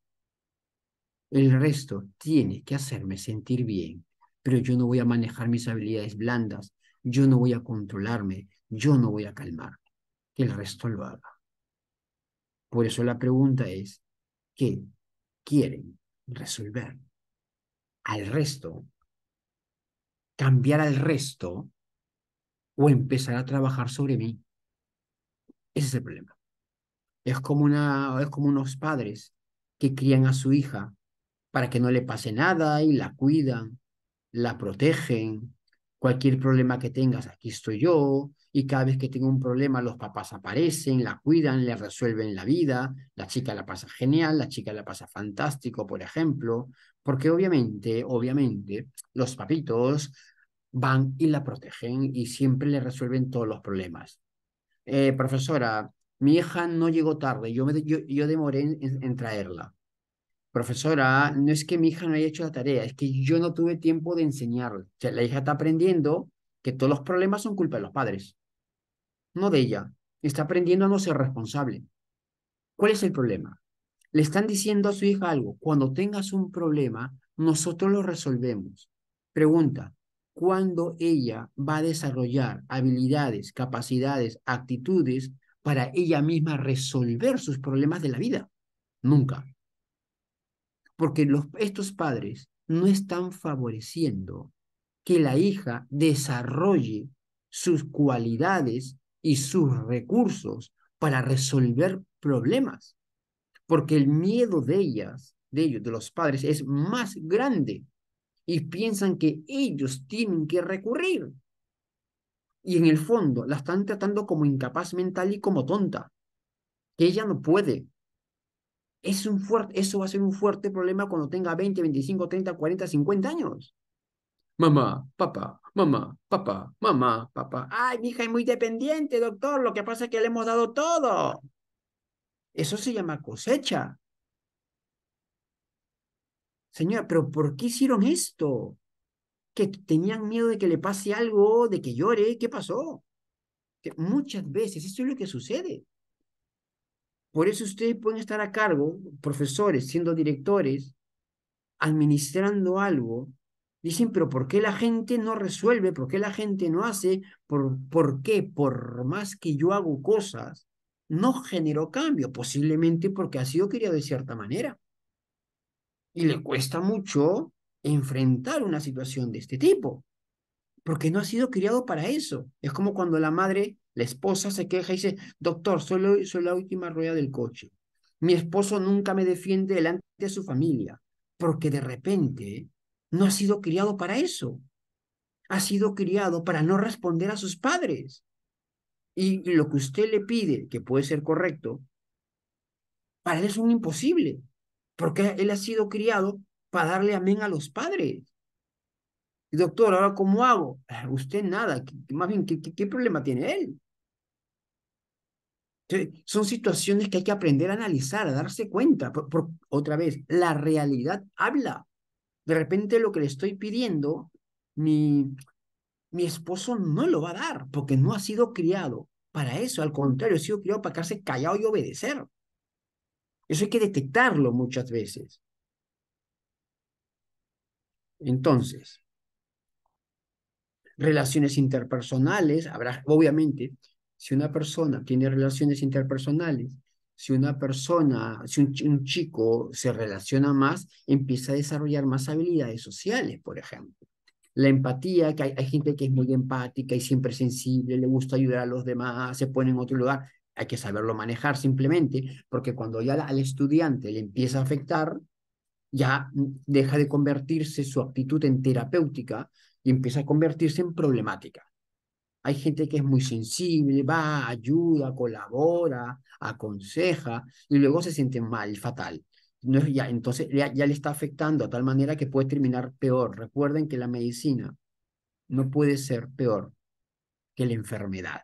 El resto tiene que hacerme sentir bien, pero yo no voy a manejar mis habilidades blandas, yo no voy a controlarme, yo no voy a calmar. Que el resto lo haga. Por eso la pregunta es, ¿qué quieren resolver? Al resto, cambiar al resto o empezar a trabajar sobre mí. Ese es el problema. Es como, una, es como unos padres que crían a su hija para que no le pase nada y la cuidan, la protegen, Cualquier problema que tengas, aquí estoy yo. Y cada vez que tengo un problema, los papás aparecen, la cuidan, le resuelven la vida. La chica la pasa genial, la chica la pasa fantástico, por ejemplo. Porque obviamente, obviamente, los papitos van y la protegen y siempre le resuelven todos los problemas. Eh, profesora, mi hija no llegó tarde, yo, me, yo, demoré en, traerla. Profesora, no es que mi hija no haya hecho la tarea, es que yo no tuve tiempo de enseñarle. la hija está aprendiendo que todos los problemas son culpa de los padres, no de ella. Está aprendiendo a no ser responsable. ¿Cuál es el problema? Le están diciendo a su hija algo, cuando tengas un problema, nosotros lo resolvemos. Pregunta, ¿cuándo ella va a desarrollar habilidades, capacidades, actitudes para ella misma resolver sus problemas de la vida? Nunca. Porque estos padres no están favoreciendo que la hija desarrolle sus cualidades y sus recursos para resolver problemas. Porque el miedo de ellas, de ellos, de los padres, es más grande y piensan que ellos tienen que recurrir y en el fondo la están tratando como incapaz mental y como tonta, que ella no puede. Es un fuerte, eso va a ser un fuerte problema cuando tenga 20, 25, 30, 40, 50 años. Mamá, papá, mamá, papá, mamá, papá. Ay, mi hija es muy dependiente, doctor. Lo que pasa es que le hemos dado todo. Eso se llama cosecha. Señora, pero ¿por qué hicieron esto? que tenían miedo de que le pase algo, de que llore, ¿qué pasó? Que muchas veces eso es lo que sucede. Por eso ustedes pueden estar a cargo, profesores, siendo directores, administrando algo. Dicen, pero ¿por qué la gente no resuelve? ¿Por qué la gente no hace? ¿Por, ¿Por qué? Por más que yo hago cosas, no generó cambio, posiblemente porque ha sido criado de cierta manera. Y le cuesta mucho enfrentar una situación de este tipo, porque no ha sido criado para eso. Es como cuando la madre, la esposa se queja y dice, doctor, soy, soy la última rueda del coche. Mi esposo nunca me defiende delante de su familia, porque de repente no ha sido criado para eso. Ha sido criado para no responder a sus padres. Y lo que usted le pide, que puede ser correcto, para él es un imposible, porque él ha sido criado para darle amén a los padres. Doctor, ¿ahora cómo hago? Ah, usted nada, más bien, ¿qué, problema tiene él? son situaciones que hay que aprender a analizar, a darse cuenta. Por, otra vez, la realidad habla. De repente lo que le estoy pidiendo, mi, mi esposo no lo va a dar, porque no ha sido criado para eso. Al contrario, ha sido criado para quedarse callado y obedecer. Eso hay que detectarlo muchas veces. Entonces, relaciones interpersonales, habrá, obviamente, si una persona tiene relaciones interpersonales, si una persona, si un, chico se relaciona más, empieza a desarrollar más habilidades sociales, por ejemplo. La empatía, que hay, gente que es muy empática y siempre sensible, le gusta ayudar a los demás, se pone en otro lugar, hay que saberlo manejar simplemente, porque cuando ya al estudiante le empieza a afectar, ya deja de convertirse su actitud en terapéutica y empieza a convertirse en problemática. Hay gente que es muy sensible, va, ayuda, colabora, aconseja y luego se siente mal, fatal. No, ya, entonces ya, ya le está afectando a tal manera que puede terminar peor. Recuerden que la medicina no puede ser peor que la enfermedad.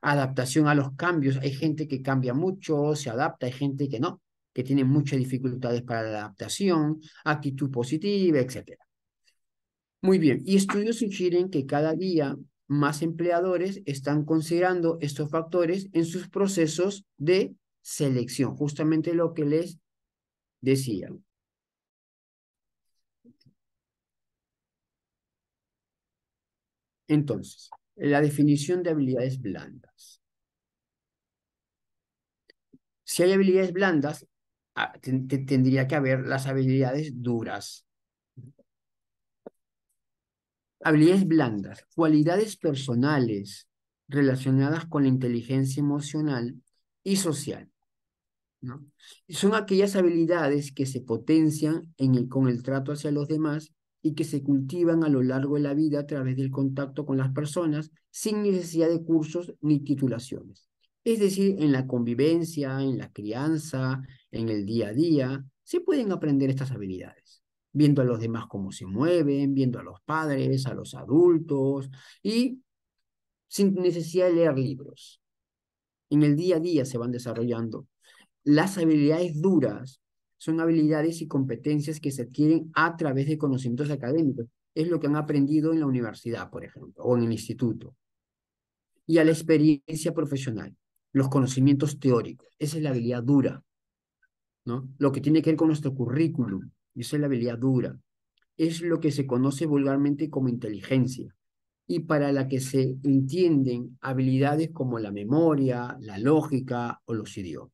Adaptación a los cambios. Hay gente que cambia mucho, se adapta, hay gente que no que tienen muchas dificultades para la adaptación, actitud positiva, etc. Muy bien, y estudios sugieren que cada día más empleadores están considerando estos factores en sus procesos de selección, justamente lo que les decía. Entonces, la definición de habilidades blandas. Si hay habilidades blandas, Ah, tendría que haber las habilidades duras. Habilidades blandas, cualidades personales relacionadas con la inteligencia emocional y social. ¿no? Son aquellas habilidades que se potencian con el trato hacia los demás y que se cultivan a lo largo de la vida a través del contacto con las personas sin necesidad de cursos ni titulaciones. Es decir, en la convivencia, en la crianza, en el día a día, se pueden aprender estas habilidades, viendo a los demás cómo se mueven, viendo a los padres, a los adultos y sin necesidad de leer libros. En el día a día se van desarrollando. Las habilidades duras son habilidades y competencias que se adquieren a través de conocimientos académicos. Es lo que han aprendido en la universidad, por ejemplo, o en el instituto. Y a la experiencia profesional los conocimientos teóricos. Esa es la habilidad dura, ¿no? Lo que tiene que ver con nuestro currículum, esa es la habilidad dura. Es lo que se conoce vulgarmente como inteligencia y para la que se entienden habilidades como la memoria, la lógica o los idiomas.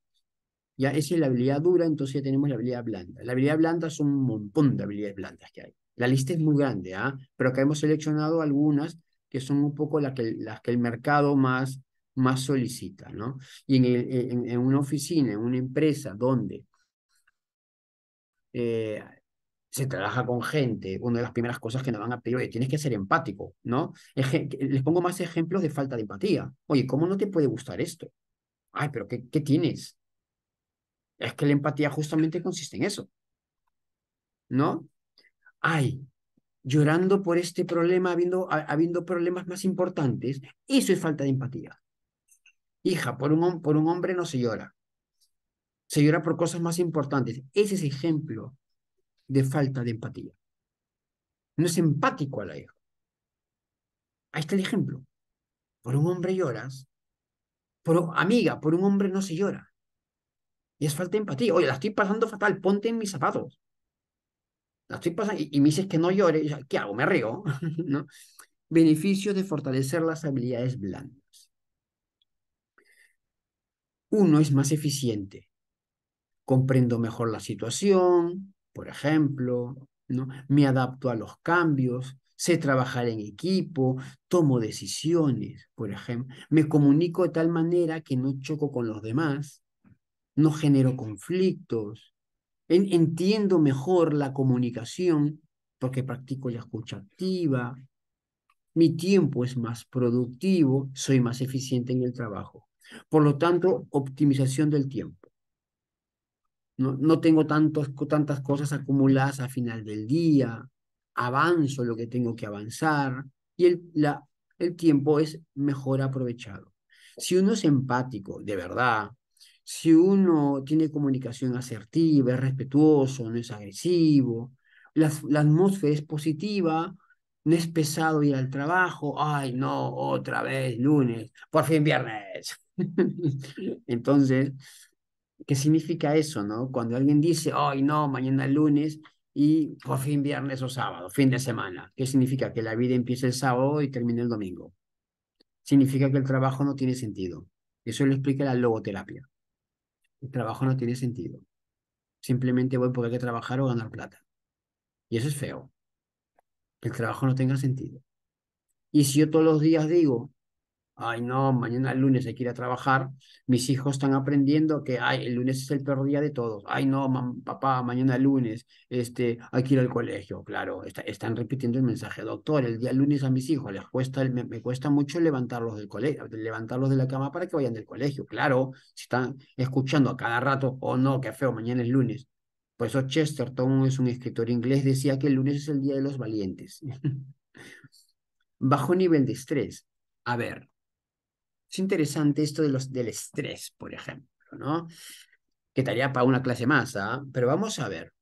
Ya esa es la habilidad dura, entonces ya tenemos la habilidad blanda. La habilidad blanda son un montón de habilidades blandas que hay. La lista es muy grande, ¿ah? pero acá hemos seleccionado algunas que son un poco las que, las que el mercado más más solicita, ¿no? Y en, en, una oficina, en una empresa donde eh, se trabaja con gente, una de las primeras cosas que nos van a pedir, oye, tienes que ser empático, ¿no? les pongo más ejemplos de falta de empatía. Oye, ¿cómo no te puede gustar esto? Ay, pero ¿qué, qué tienes? Es que la empatía justamente consiste en eso, ¿no? Ay, llorando por este problema, habiendo, habiendo problemas más importantes, eso es falta de empatía. Hija, por un, por un hombre no se llora. Se llora por cosas más importantes. Ese es ejemplo de falta de empatía. No es empático a la hija. Ahí está el ejemplo. Por un hombre lloras. Por, amiga, por un hombre no se llora. Y es falta de empatía. Oye, la estoy pasando fatal, ponte en mis zapatos. La estoy pasando y, me dices que no llore. ¿Qué hago? Me río. ¿No? Beneficios de fortalecer las habilidades blandas uno es más eficiente. Comprendo mejor la situación, por ejemplo, ¿no? me adapto a los cambios, sé trabajar en equipo, tomo decisiones, por ejemplo, me comunico de tal manera que no choco con los demás, no genero conflictos, entiendo mejor la comunicación porque practico la escucha activa, mi tiempo es más productivo, soy más eficiente en el trabajo. Por lo tanto, optimización del tiempo. No, no tengo tantos, tantas cosas acumuladas a final del día, avanzo lo que tengo que avanzar y el, la, el tiempo es mejor aprovechado. Si uno es empático, de verdad, si uno tiene comunicación asertiva, es respetuoso, no es agresivo, la, la atmósfera es positiva, no es pesado ir al trabajo, ay no, otra vez lunes, por fin viernes. Entonces, ¿qué significa eso, no? Cuando alguien dice, ay no, mañana es lunes y por fin viernes o sábado, fin de semana, ¿qué significa? Que la vida empieza el sábado y termina el domingo. Significa que el trabajo no tiene sentido. Eso lo explica la logoterapia. El trabajo no tiene sentido. Simplemente voy porque hay que trabajar o ganar plata. Y eso es feo. Que el trabajo no tenga sentido. Y si yo todos los días digo, ay no, mañana el lunes hay que ir a trabajar, mis hijos están aprendiendo que, ay, el lunes es el peor día de todos, ay no, papá, mañana el lunes este, hay que ir al colegio, claro, están repitiendo el mensaje, doctor, el día lunes a mis hijos les cuesta, me, cuesta mucho levantarlos del colegio, levantarlos de la cama para que vayan del colegio, claro, si están escuchando a cada rato, oh no, qué feo, mañana es lunes. Por eso Chesterton es un escritor inglés, decía que el lunes es el día de los valientes. Bajo nivel de estrés. A ver, es interesante esto de los, del estrés, por ejemplo, ¿no? Que estaría para una clase más, ¿ah? Pero vamos a ver.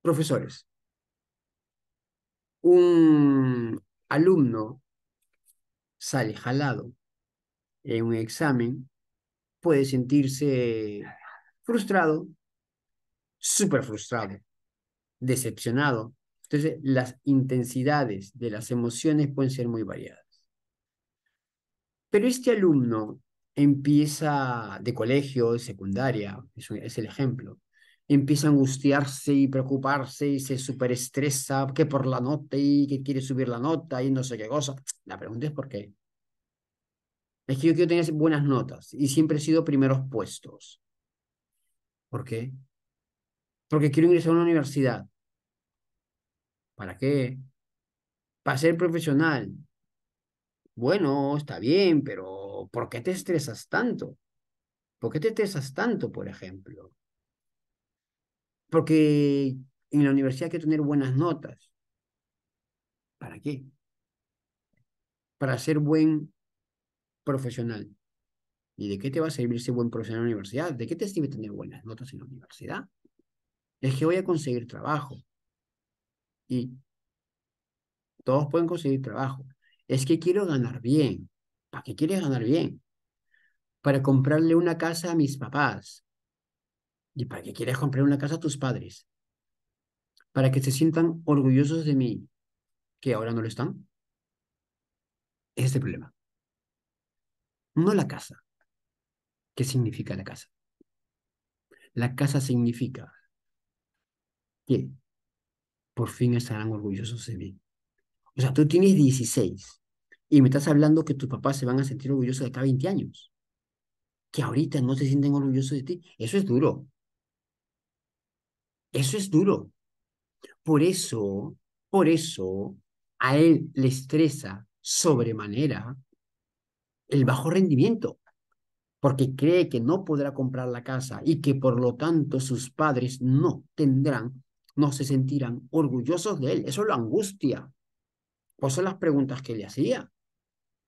Profesores, un alumno sale jalado en un examen, puede sentirse frustrado, súper frustrado, decepcionado, entonces, las intensidades de las emociones pueden ser muy variadas. Pero este alumno empieza de colegio, de secundaria, es, el ejemplo, empieza a angustiarse y preocuparse y se superestresa que por la nota y que quiere subir la nota y no sé qué cosa. La pregunta es por qué. Es que yo quiero tener buenas notas y siempre he sido primeros puestos. ¿Por qué? porque quiero ingresar a una universidad. ¿Para qué? Para ser profesional. Bueno, está bien, pero ¿por qué te estresas tanto? ¿Por qué te estresas tanto, por ejemplo? Porque en la universidad hay que tener buenas notas. ¿Para qué? Para ser buen profesional. ¿Y de qué te va a servir ser buen profesional en la universidad? ¿De qué te sirve tener buenas notas en la universidad? Es que voy a conseguir trabajo. Y todos pueden conseguir trabajo. Es que quiero ganar bien. ¿Para qué quieres ganar bien? Para comprarle una casa a mis papás. ¿Y para qué quieres comprar una casa a tus padres? Para que se sientan orgullosos de mí, que ahora no lo están. Es este problema. No la casa. ¿Qué significa la casa? La casa significa que por fin estarán orgullosos de mí. O sea, tú tienes 16 y me estás hablando que tus papás se van a sentir orgullosos de acá 20 años. Que ahorita no se sienten orgullosos de ti. Eso es duro. Eso es duro. Por eso, por eso, a él le estresa sobremanera el bajo rendimiento, porque cree que no podrá comprar la casa y que por lo tanto sus padres no tendrán, no se sentirán orgullosos de él. Eso lo angustia. Por son las preguntas que le hacía.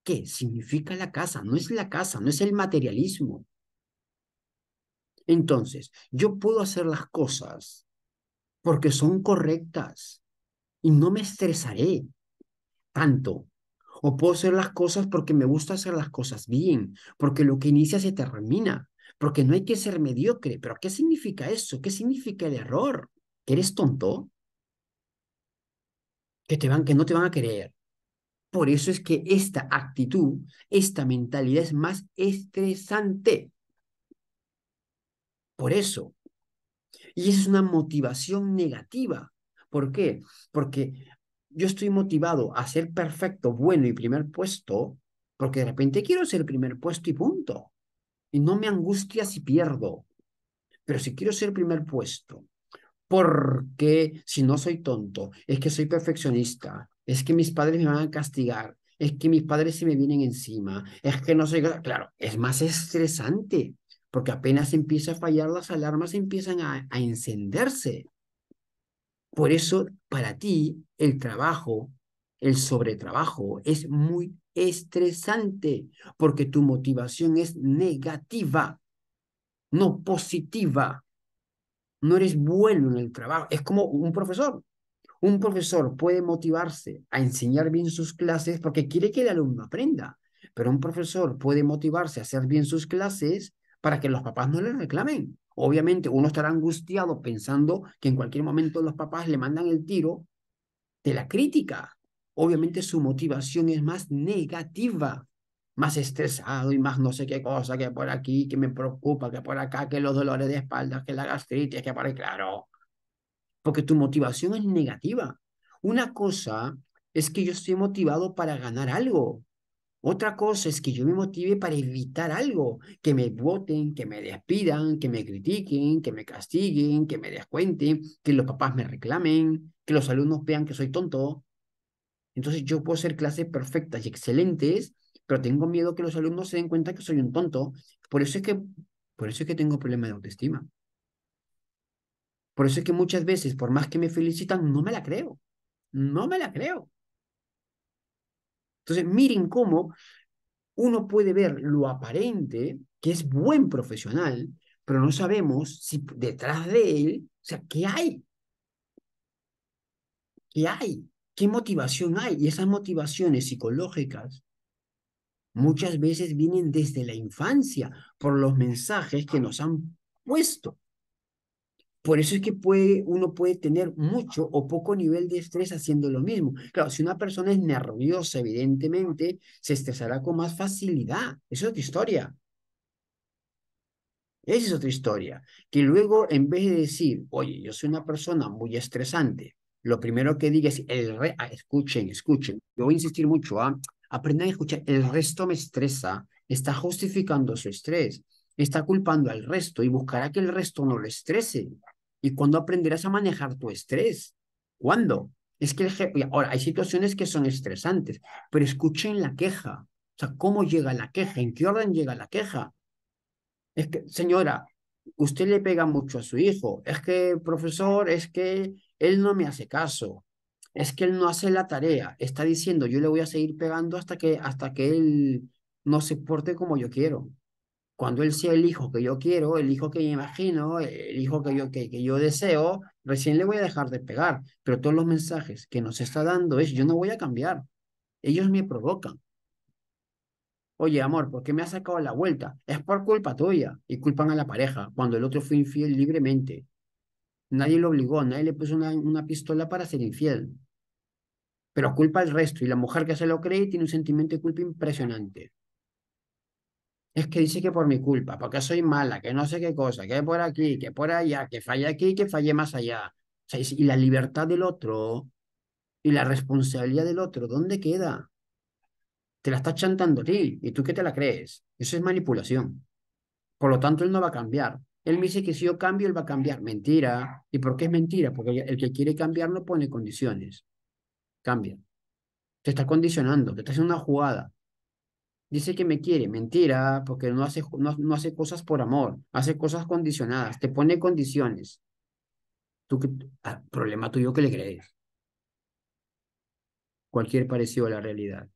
¿Qué significa la casa? No es la casa, no es el materialismo. Entonces, yo puedo hacer las cosas porque son correctas y no me estresaré tanto. O puedo hacer las cosas porque me gusta hacer las cosas bien, porque lo que inicia se termina, porque no hay que ser mediocre. ¿Pero qué significa eso? ¿Qué significa el error? ¿Que eres tonto? Que, te van, que no te van a querer. Por eso es que esta actitud, esta mentalidad es más estresante. Por eso. Y es una motivación negativa. ¿Por qué? Porque yo estoy motivado a ser perfecto, bueno y primer puesto, porque de repente quiero ser primer puesto y punto. Y no me angustia si pierdo. Pero si quiero ser primer puesto, porque si no soy tonto, es que soy perfeccionista, es que mis padres me van a castigar, es que mis padres se me vienen encima, es que no soy... Claro, es más estresante, porque apenas empieza a fallar las alarmas empiezan a, a encenderse. Por eso, para ti, el trabajo, el sobretrabajo es muy estresante, porque tu motivación es negativa, no positiva. No eres bueno en el trabajo. Es como un profesor. Un profesor puede motivarse a enseñar bien sus clases porque quiere que el alumno aprenda, pero un profesor puede motivarse a hacer bien sus clases para que los papás no le reclamen. Obviamente uno estará angustiado pensando que en cualquier momento los papás le mandan el tiro de la crítica. Obviamente su motivación es más negativa, más estresado y más no sé qué cosa, que por aquí, que me preocupa, que por acá, que los dolores de espalda, que la gastritis, que por ahí, claro porque tu motivación es negativa. Una cosa es que yo estoy motivado para ganar algo. Otra cosa es que yo me motive para evitar algo, que me voten, que me despidan, que me critiquen, que me castiguen, que me descuenten, que los papás me reclamen, que los alumnos vean que soy tonto. Entonces yo puedo hacer clases perfectas y excelentes, pero tengo miedo que los alumnos se den cuenta que soy un tonto. Por eso es que, por eso es que tengo problemas de autoestima. Por eso es que muchas veces, por más que me felicitan, no me la creo. No me la creo. Entonces, miren cómo uno puede ver lo aparente, que es buen profesional, pero no sabemos si detrás de él, o sea, ¿qué hay? ¿Qué hay? ¿Qué motivación hay? Y esas motivaciones psicológicas muchas veces vienen desde la infancia por los mensajes que nos han puesto. Por eso es que puede, uno puede tener mucho o poco nivel de estrés haciendo lo mismo. Claro, si una persona es nerviosa, evidentemente, se estresará con más facilidad. Esa es otra historia. Esa es otra historia. Que luego, en vez de decir, oye, yo soy una persona muy estresante, lo primero que diga es, el re ah, escuchen, escuchen. Yo voy a insistir mucho, ¿ah? Aprendan a escuchar, el resto me estresa, está justificando su estrés, está culpando al resto y buscará que el resto no lo estrese. ¿Y cuándo aprenderás a manejar tu estrés? ¿Cuándo? Es que ahora hay situaciones que son estresantes, pero escuchen la queja. O sea, ¿cómo llega la queja? ¿En qué orden llega la queja? Es que, señora, usted le pega mucho a su hijo. Es que, profesor, es que él no me hace caso. Es que él no hace la tarea. Está diciendo, yo le voy a seguir pegando hasta que, hasta que él no se porte como yo quiero. Cuando él sea el hijo que yo quiero, el hijo que yo imagino, el hijo que yo, que, que yo deseo, recién le voy a dejar de pegar. Pero todos los mensajes que nos está dando es, yo no voy a cambiar. Ellos me provocan. Oye, amor, ¿por qué me has sacado la vuelta? Es por culpa tuya. Y culpan a la pareja, cuando el otro fue infiel libremente. Nadie lo obligó, nadie le puso una, una pistola para ser infiel. Pero culpa al resto, y la mujer que se lo cree tiene un sentimiento de culpa impresionante. Es que dice que por mi culpa, porque soy mala, que no sé qué cosa, que por aquí, que por allá, que falle aquí, que falle más allá. y la libertad del otro y la responsabilidad del otro, ¿dónde queda? te la está chantando a ti y tú qué te la crees. Eso es manipulación. Por lo tanto, él no va a cambiar. Él me dice que si yo cambio, él va a cambiar. Mentira. ¿Y por qué es mentira? Porque el que quiere cambiar no pone condiciones. Cambia. Te está condicionando, te está haciendo una jugada. Dice que me quiere. Mentira, porque no hace, no, hace cosas por amor. Hace cosas condicionadas. Te pone condiciones. Tú, ah, problema tuyo que le crees. Cualquier parecido a la realidad.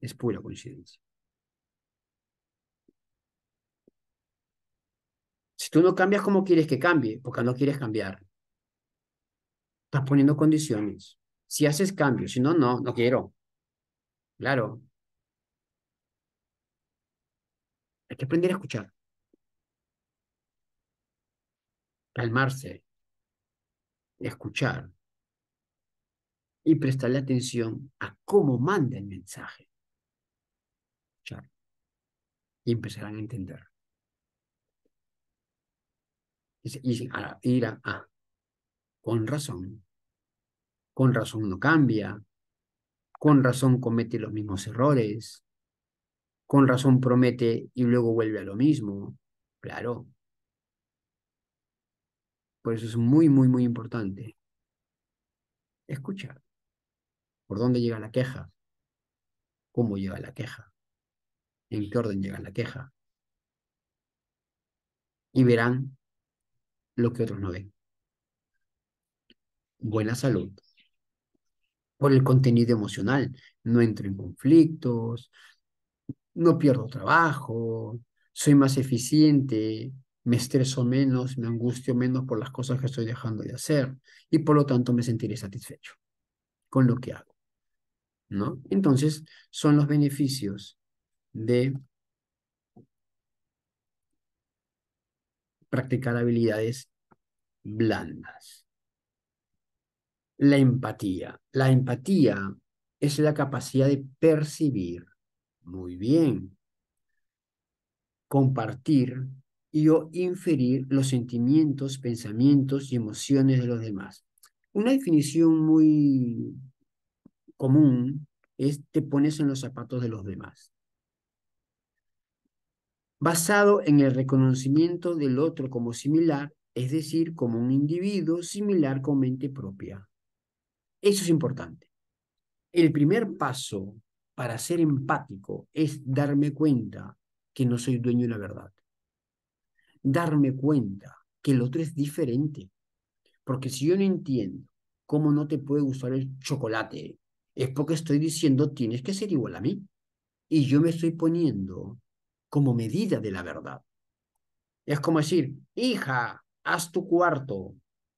Es pura coincidencia. Si tú no cambias, ¿cómo quieres que cambie? Porque no quieres cambiar. Estás poniendo condiciones. Si haces cambios, si no, no, no quiero. Claro. Hay que aprender a escuchar. Calmarse. Escuchar. Y prestarle atención a cómo manda el mensaje y empezarán a entender. Y, irán, ah, con razón, con razón no cambia, con razón comete los mismos errores, con razón promete y luego vuelve a lo mismo. Claro. Por eso es muy, muy, muy importante escuchar. ¿Por dónde llega la queja? ¿Cómo llega la queja? en qué orden llega la queja. Y verán lo que otros no ven. Buena salud. Por el contenido emocional. No entro en conflictos, no pierdo trabajo, soy más eficiente, me estreso menos, me angustio menos por las cosas que estoy dejando de hacer y por lo tanto me sentiré satisfecho con lo que hago. ¿No? Entonces, son los beneficios de practicar habilidades blandas. La empatía. La empatía es la capacidad de percibir muy bien, compartir y o inferir los sentimientos, pensamientos y emociones de los demás. Una definición muy común es te pones en los zapatos de los demás basado en el reconocimiento del otro como similar, es decir, como un individuo similar con mente propia. Eso es importante. El primer paso para ser empático es darme cuenta que no soy dueño de la verdad. Darme cuenta que el otro es diferente. Porque si yo no entiendo cómo no te puede gustar el chocolate, es porque estoy diciendo tienes que ser igual a mí. Y yo me estoy poniendo como medida de la verdad. Es como decir, hija, haz tu cuarto.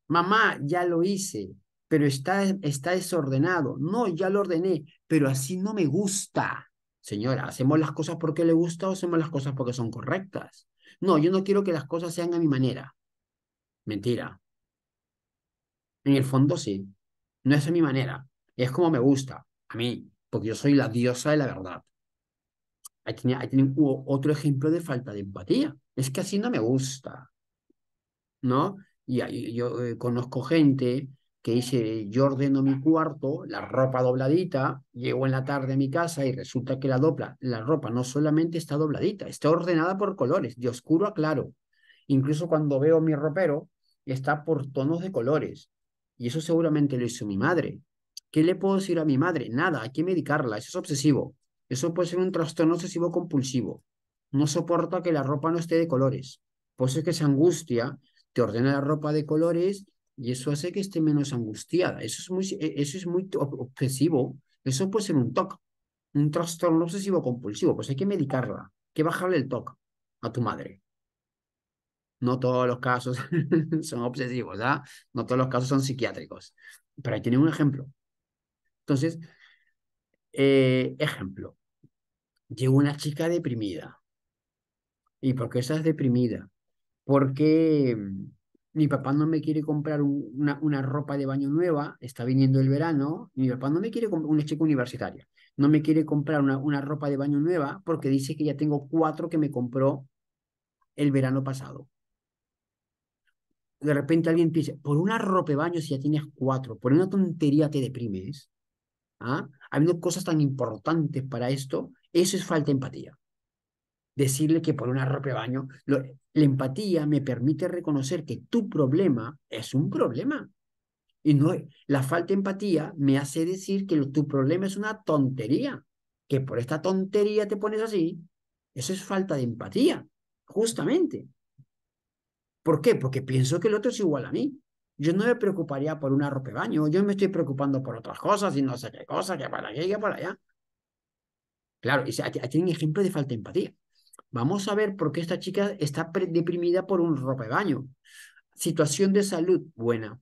Mamá, ya lo hice, pero está, está desordenado. No, ya lo ordené, pero así no me gusta. Señora, ¿hacemos las cosas porque le gusta o hacemos las cosas porque son correctas? No, yo no quiero que las cosas sean a mi manera. Mentira. En el fondo sí. No es a mi manera. Es como me gusta. A mí. Porque yo soy la diosa de la verdad. Ahí tienen, otro ejemplo de falta de empatía. Es que así no me gusta, ¿no? Y yo eh, conozco gente que dice, yo ordeno mi cuarto, la ropa dobladita, llego en la tarde a mi casa y resulta que la, dobla, la ropa no solamente está dobladita, está ordenada por colores, de oscuro a claro. Incluso cuando veo mi ropero está por tonos de colores. Y eso seguramente lo hizo mi madre. ¿Qué le puedo decir a mi madre? Nada, hay que medicarla, eso es obsesivo. Eso puede ser un trastorno obsesivo compulsivo. No soporta que la ropa no esté de colores. Por eso es que se angustia, te ordena la ropa de colores y eso hace que esté menos angustiada. Eso es muy, eso es muy obsesivo. Eso puede ser un TOC, un trastorno obsesivo compulsivo. Pues hay que medicarla, hay que bajarle el TOC a tu madre. No todos los casos son obsesivos, ¿ah? No todos los casos son psiquiátricos. Pero ahí tiene un ejemplo. Entonces, eh, ejemplo. Llegó una chica deprimida. ¿Y por qué estás deprimida? Porque mm, mi papá no me quiere comprar una, una, ropa de baño nueva, está viniendo el verano, mi papá no me quiere comprar, una chica universitaria, no me quiere comprar una, una ropa de baño nueva porque dice que ya tengo cuatro que me compró el verano pasado de repente alguien dice, por una ropa de baño si ya tienes cuatro, por una tontería te deprimes, ¿ah? habiendo cosas tan importantes para esto, eso es falta de empatía. Decirle que por una ropa de baño, la empatía me permite reconocer que tu problema es un problema. Y no, la falta de empatía me hace decir que tu problema es una tontería, que por esta tontería te pones así. Eso es falta de empatía, justamente. ¿Por qué? Porque pienso que el otro es igual a mí. Yo no me preocuparía por una ropa de baño, yo me estoy preocupando por otras cosas y no sé qué cosa, que para aquí, que para allá. Claro, y un ejemplo de falta de empatía. Vamos a ver por qué esta chica está deprimida por un ropa de baño. Situación de salud, buena.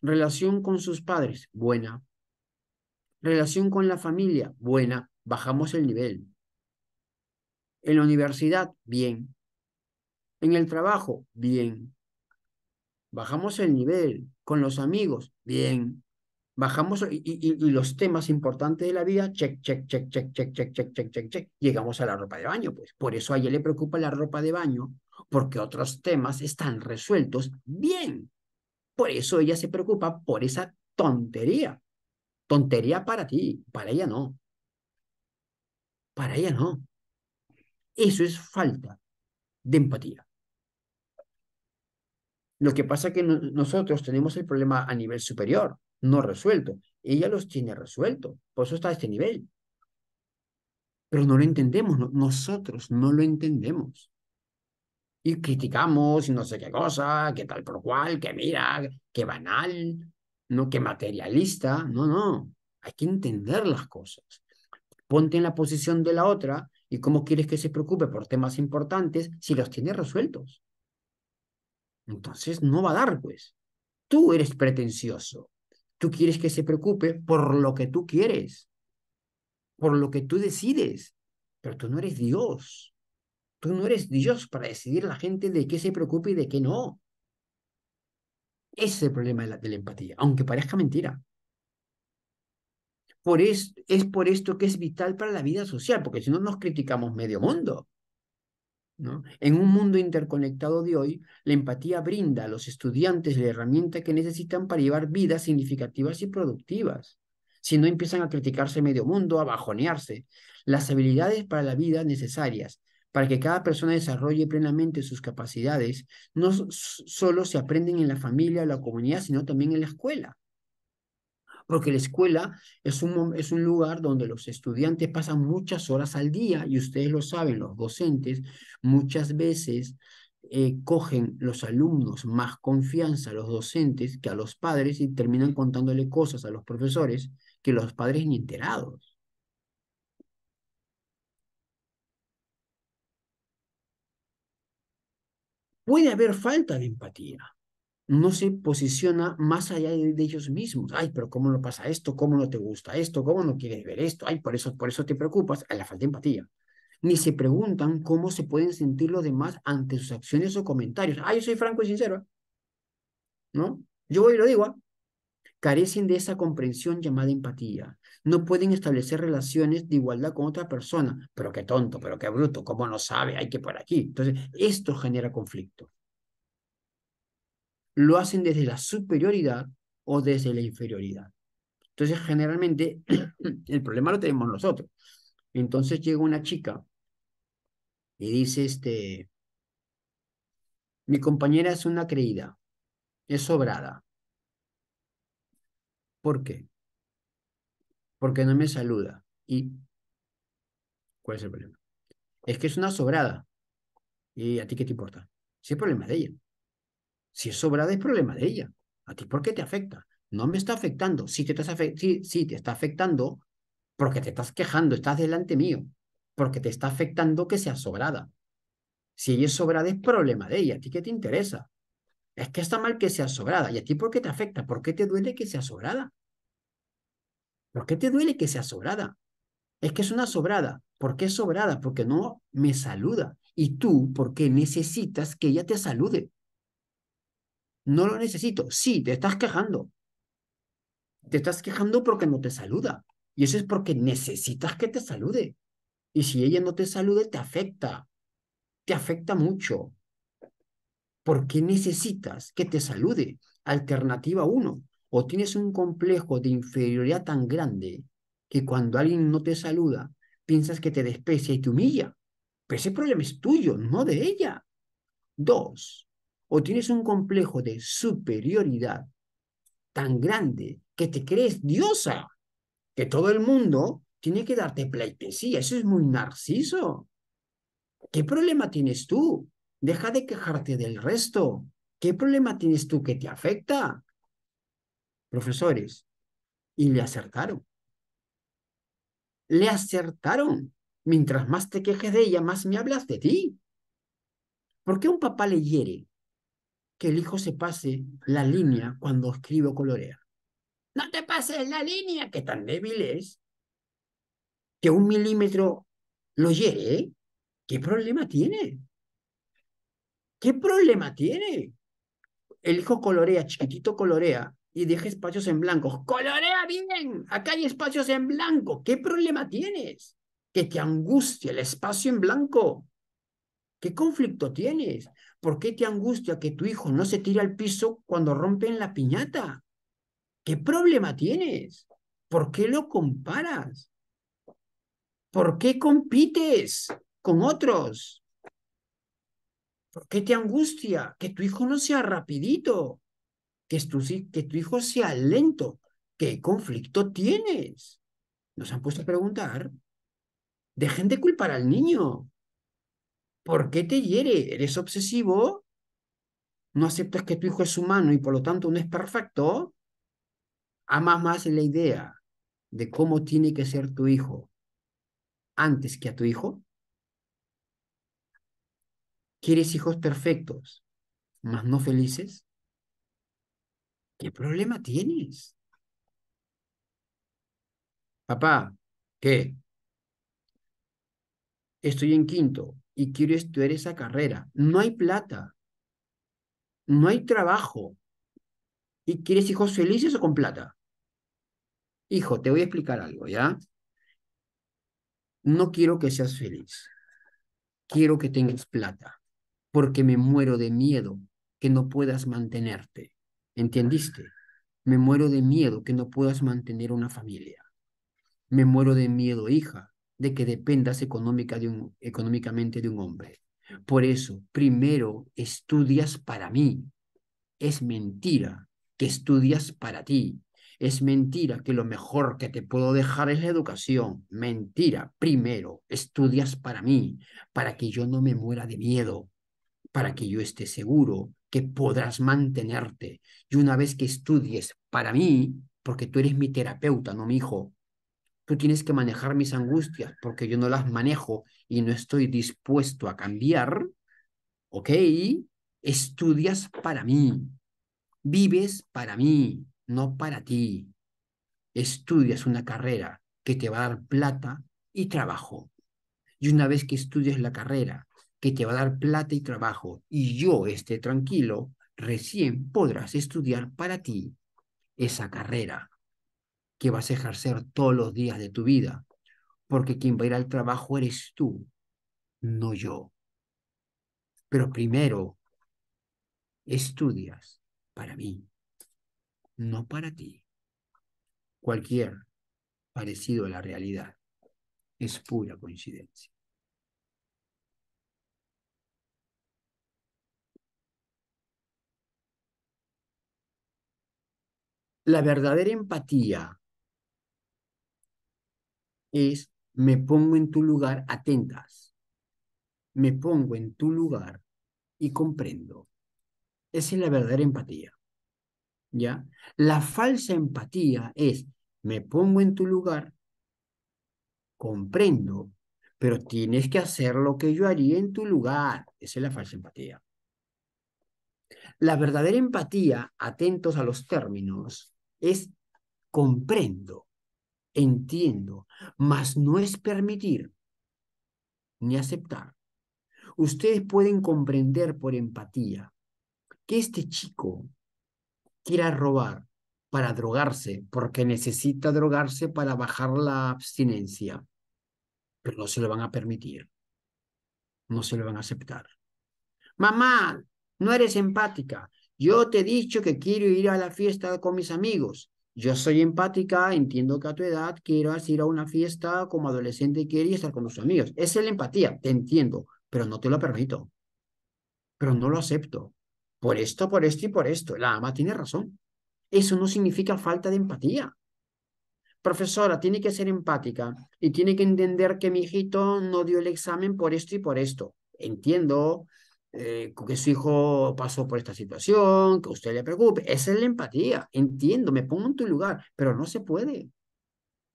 Relación con sus padres, buena. Relación con la familia, buena. Bajamos el nivel. En la universidad, bien. En el trabajo, bien. Bajamos el nivel. Con los amigos, bien. Bajamos y, los temas importantes de la vida, check, check, check, check, check, check, check, check, check, check. Llegamos a la ropa de baño, pues. Por eso a ella le preocupa la ropa de baño, porque otros temas están resueltos bien. Por eso ella se preocupa por esa tontería. Tontería para ti, para ella no. Para ella no. Eso es falta de empatía. Lo que pasa es que nosotros tenemos el problema a nivel superior, no resuelto. Ella los tiene resuelto, por eso está a este nivel. Pero no lo entendemos, nosotros no lo entendemos. Y criticamos y no sé qué cosa, qué tal por cual, que mira, qué banal, no qué materialista. No, no, hay que entender las cosas. Ponte en la posición de la otra y cómo quieres que se preocupe por temas importantes si los tiene resueltos. Entonces no va a dar, pues. Tú eres pretencioso. Tú quieres que se preocupe por lo que tú quieres, por lo que tú decides, pero tú no eres Dios. Tú no eres Dios para decidir a la gente de qué se preocupe y de qué no. Ese es el problema de la, de la empatía, aunque parezca mentira. Por es, es por esto que es vital para la vida social, porque si no nos criticamos medio mundo. En un mundo interconectado de hoy, la empatía brinda a los estudiantes la herramienta que necesitan para llevar vidas significativas y productivas. Si no empiezan a criticarse medio mundo, a bajonearse, las habilidades para la vida necesarias para que cada persona desarrolle plenamente sus capacidades no solo se aprenden en la familia o la comunidad, sino también en la escuela porque la escuela es un, es un lugar donde los estudiantes pasan muchas horas al día y ustedes lo saben, los docentes muchas veces eh, cogen los alumnos más confianza a los docentes que a los padres y terminan contándole cosas a los profesores que los padres ni enterados. Puede haber falta de empatía no se posiciona más allá de, ellos mismos. Ay, pero ¿cómo no pasa esto? ¿Cómo no te gusta esto? ¿Cómo no quieres ver esto? Ay, por eso, por eso te preocupas. A la falta de empatía. Ni se preguntan cómo se pueden sentir los demás ante sus acciones o comentarios. Ay, yo soy franco y sincero. ¿No? Yo voy y lo digo. ¿ah? Carecen de esa comprensión llamada empatía. No pueden establecer relaciones de igualdad con otra persona. Pero qué tonto, pero qué bruto, ¿cómo no sabe? Hay que por aquí. Entonces, esto genera conflicto lo hacen desde la superioridad o desde la inferioridad. Entonces, generalmente, el problema lo tenemos nosotros. Entonces llega una chica y dice, este, mi compañera es una creída, es sobrada. ¿Por qué? Porque no me saluda. ¿Y cuál es el problema? Es que es una sobrada. ¿Y a ti qué te importa? Si es problema de ella. Si es sobrada, es problema de ella. ¿A ti por qué te afecta? No me está afectando. Si te, estás te está afectando porque te estás quejando, estás delante mío. Porque te está afectando que sea sobrada. Si ella es sobrada, es problema de ella. ¿A ti qué te interesa? Es que está mal que sea sobrada. ¿Y a ti por qué te afecta? ¿Por qué te duele que sea sobrada? ¿Por qué te duele que sea sobrada? Es que es una sobrada. ¿Por qué es sobrada? Porque no me saluda. ¿Y tú por qué necesitas que ella te salude? No lo necesito. Sí, te estás quejando. Te estás quejando porque no te saluda. Y eso es porque necesitas que te salude. Y si ella no te salude, te afecta. Te afecta mucho. ¿Por qué necesitas que te salude? Alternativa uno. O tienes un complejo de inferioridad tan grande que cuando alguien no te saluda, piensas que te desprecia y te humilla. Pero ese problema es tuyo, no de ella. Dos, o tienes un complejo de superioridad tan grande que te crees diosa, que todo el mundo tiene que darte pleitesía. Eso es muy narciso. ¿Qué problema tienes tú? Deja de quejarte del resto. ¿Qué problema tienes tú que te afecta? Profesores, y le acertaron. Le acertaron. Mientras más te quejes de ella, más me hablas de ti. ¿Por qué un papá le hiere que el hijo se pase la línea cuando escribe colorea. No te pases la línea, que tan débil es. Que un milímetro lo hiere, ¿eh? ¿Qué problema tiene? ¿Qué problema tiene? El hijo colorea, chiquitito colorea, y deja espacios en blanco. ¡Colorea bien! Acá hay espacios en blanco. ¿Qué problema tienes? Que te angustia el espacio en blanco. ¿Qué conflicto tienes? ¿Por qué te angustia que tu hijo no se tire al piso cuando rompen la piñata? ¿Qué problema tienes? ¿Por qué lo comparas? ¿Por qué compites con otros? ¿Por qué te angustia que tu hijo no sea rapidito? Que tu, que tu hijo sea lento. ¿Qué conflicto tienes? Nos han puesto a preguntar. Dejen de culpar al niño. ¿Por qué te hiere? ¿Eres obsesivo? ¿No aceptas que tu hijo es humano y por lo tanto no es perfecto? Amas más la idea de cómo tiene que ser tu hijo antes que a tu hijo. ¿Quieres hijos perfectos, mas no felices? ¿Qué problema tienes? Papá, ¿qué? Estoy en quinto y quiero estudiar esa carrera. No hay plata, no hay trabajo. ¿Y quieres hijos felices o con plata? Hijo, te voy a explicar algo, ¿ya? No quiero que seas feliz. Quiero que tengas plata, porque me muero de miedo que no puedas mantenerte. ¿Entendiste? Me muero de miedo que no puedas mantener una familia. Me muero de miedo, hija, de que dependas económicamente de un hombre. Por eso, primero estudias para mí. Es mentira que estudias para ti. Es mentira que lo mejor que te puedo dejar es la educación. Mentira. Primero, estudias para mí, para que yo no me muera de miedo, para que yo esté seguro que podrás mantenerte. Y una vez que estudies para mí, porque tú eres mi terapeuta, no mi hijo, Tú tienes que manejar mis angustias porque yo no las manejo y no estoy dispuesto a cambiar. ¿Ok? Estudias para mí. Vives para mí, no para ti. Estudias una carrera que te va a dar plata y trabajo. Y una vez que estudias la carrera que te va a dar plata y trabajo y yo esté tranquilo, recién podrás estudiar para ti esa carrera que vas a ejercer todos los días de tu vida, porque quien va a ir al trabajo eres tú, no yo. Pero primero, estudias para mí, no para ti. Cualquier parecido a la realidad es pura coincidencia. La verdadera empatía es me pongo en tu lugar atentas. Me pongo en tu lugar y comprendo. Esa es la verdadera empatía. ¿Ya? La falsa empatía es me pongo en tu lugar, comprendo, pero tienes que hacer lo que yo haría en tu lugar. Esa es la falsa empatía. La verdadera empatía, atentos a los términos, es comprendo, entiendo, mas no es permitir ni aceptar. Ustedes pueden comprender por empatía que este chico quiera robar para drogarse, porque necesita drogarse para bajar la abstinencia, pero no se lo van a permitir, no se lo van a aceptar. Mamá, no eres empática. Yo te he dicho que quiero ir a la fiesta con mis amigos. Yo soy empática, entiendo que a tu edad quieras ir a una fiesta como adolescente y quieres estar con tus amigos. Es la empatía, te entiendo, pero no te lo permito. Pero no lo acepto. Por esto, por esto y por esto. La ama tiene razón. Eso no significa falta de empatía. Profesora, tiene que ser empática y tiene que entender que mi hijito no dio el examen por esto y por esto. Entiendo, eh, que su hijo pasó por esta situación, que usted le preocupe. Esa es la empatía. Entiendo, me pongo en tu lugar, pero no se puede.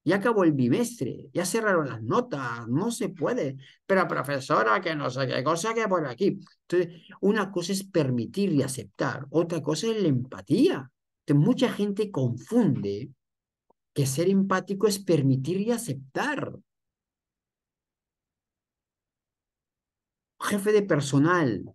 Ya acabó el bimestre, ya cerraron las notas, no se puede. Pero profesora, que no sé qué cosa que por aquí. Entonces, una cosa es permitir y aceptar, otra cosa es la empatía. Entonces, mucha gente confunde que ser empático es permitir y aceptar. Jefe de personal,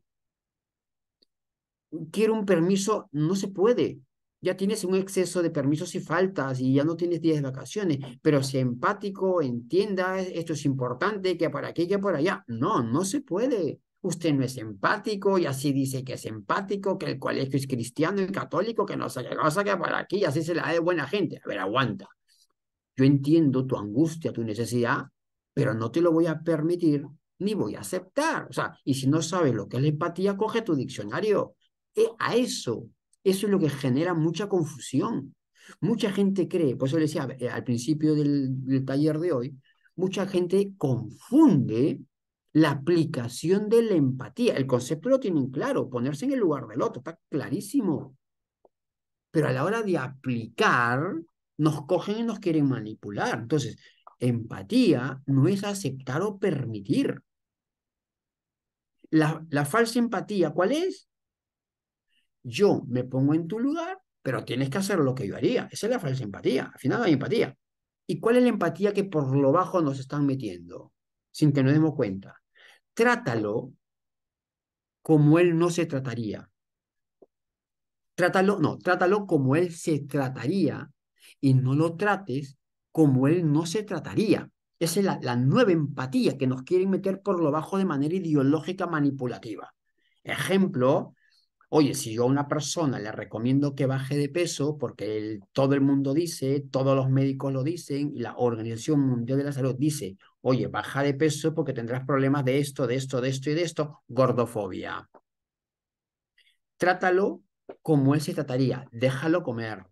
quiero un permiso, no se puede. Ya tienes un exceso de permisos y faltas y ya no tienes días de vacaciones, pero si empático, entienda, esto es importante, que por aquí, que por allá. No, no se puede. Usted no es empático y así dice que es empático, que el colegio es cristiano y católico, que no sé qué cosa, que por aquí, así se la de buena gente. A ver, aguanta. Yo entiendo tu angustia, tu necesidad, pero no te lo voy a permitir ni voy a aceptar. O sea, y si no sabes lo que es la empatía, coge tu diccionario. E a eso, eso es lo que genera mucha confusión. Mucha gente cree, por eso le decía eh, al principio del, del taller de hoy, mucha gente confunde la aplicación de la empatía. El concepto lo tienen claro, ponerse en el lugar del otro, está clarísimo. Pero a la hora de aplicar, nos cogen y nos quieren manipular. Entonces, empatía no es aceptar o permitir. La, falsa empatía, ¿cuál es? Yo me pongo en tu lugar, pero tienes que hacer lo que yo haría. Esa es la falsa empatía. Al final no hay empatía. ¿Y cuál es la empatía que por lo bajo nos están metiendo? Sin que nos demos cuenta. Trátalo como él no se trataría. Trátalo, no, trátalo como él se trataría y no lo trates como él no se trataría. Esa es la, nueva empatía que nos quieren meter por lo bajo de manera ideológica manipulativa. Ejemplo, oye, si yo a una persona le recomiendo que baje de peso, porque todo el mundo dice, todos los médicos lo dicen, y la Organización Mundial de la Salud dice, oye, baja de peso porque tendrás problemas de esto, de esto, de esto y de esto, gordofobia. Trátalo como él se trataría, déjalo comer,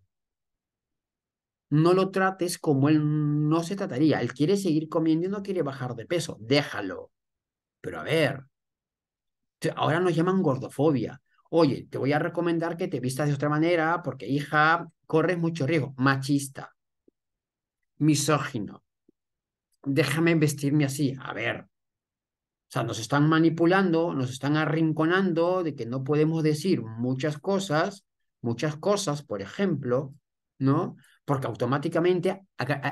no lo trates como él no se trataría. Él quiere seguir comiendo y no quiere bajar de peso. Déjalo. Pero a ver, ahora nos llaman gordofobia. Oye, te voy a recomendar que te vistas de otra manera porque, hija, corres mucho riesgo. Machista. Misógino. Déjame vestirme así. A ver. O sea, nos están manipulando, nos están arrinconando de que no podemos decir muchas cosas, muchas cosas, por ejemplo, ¿no? Porque automáticamente,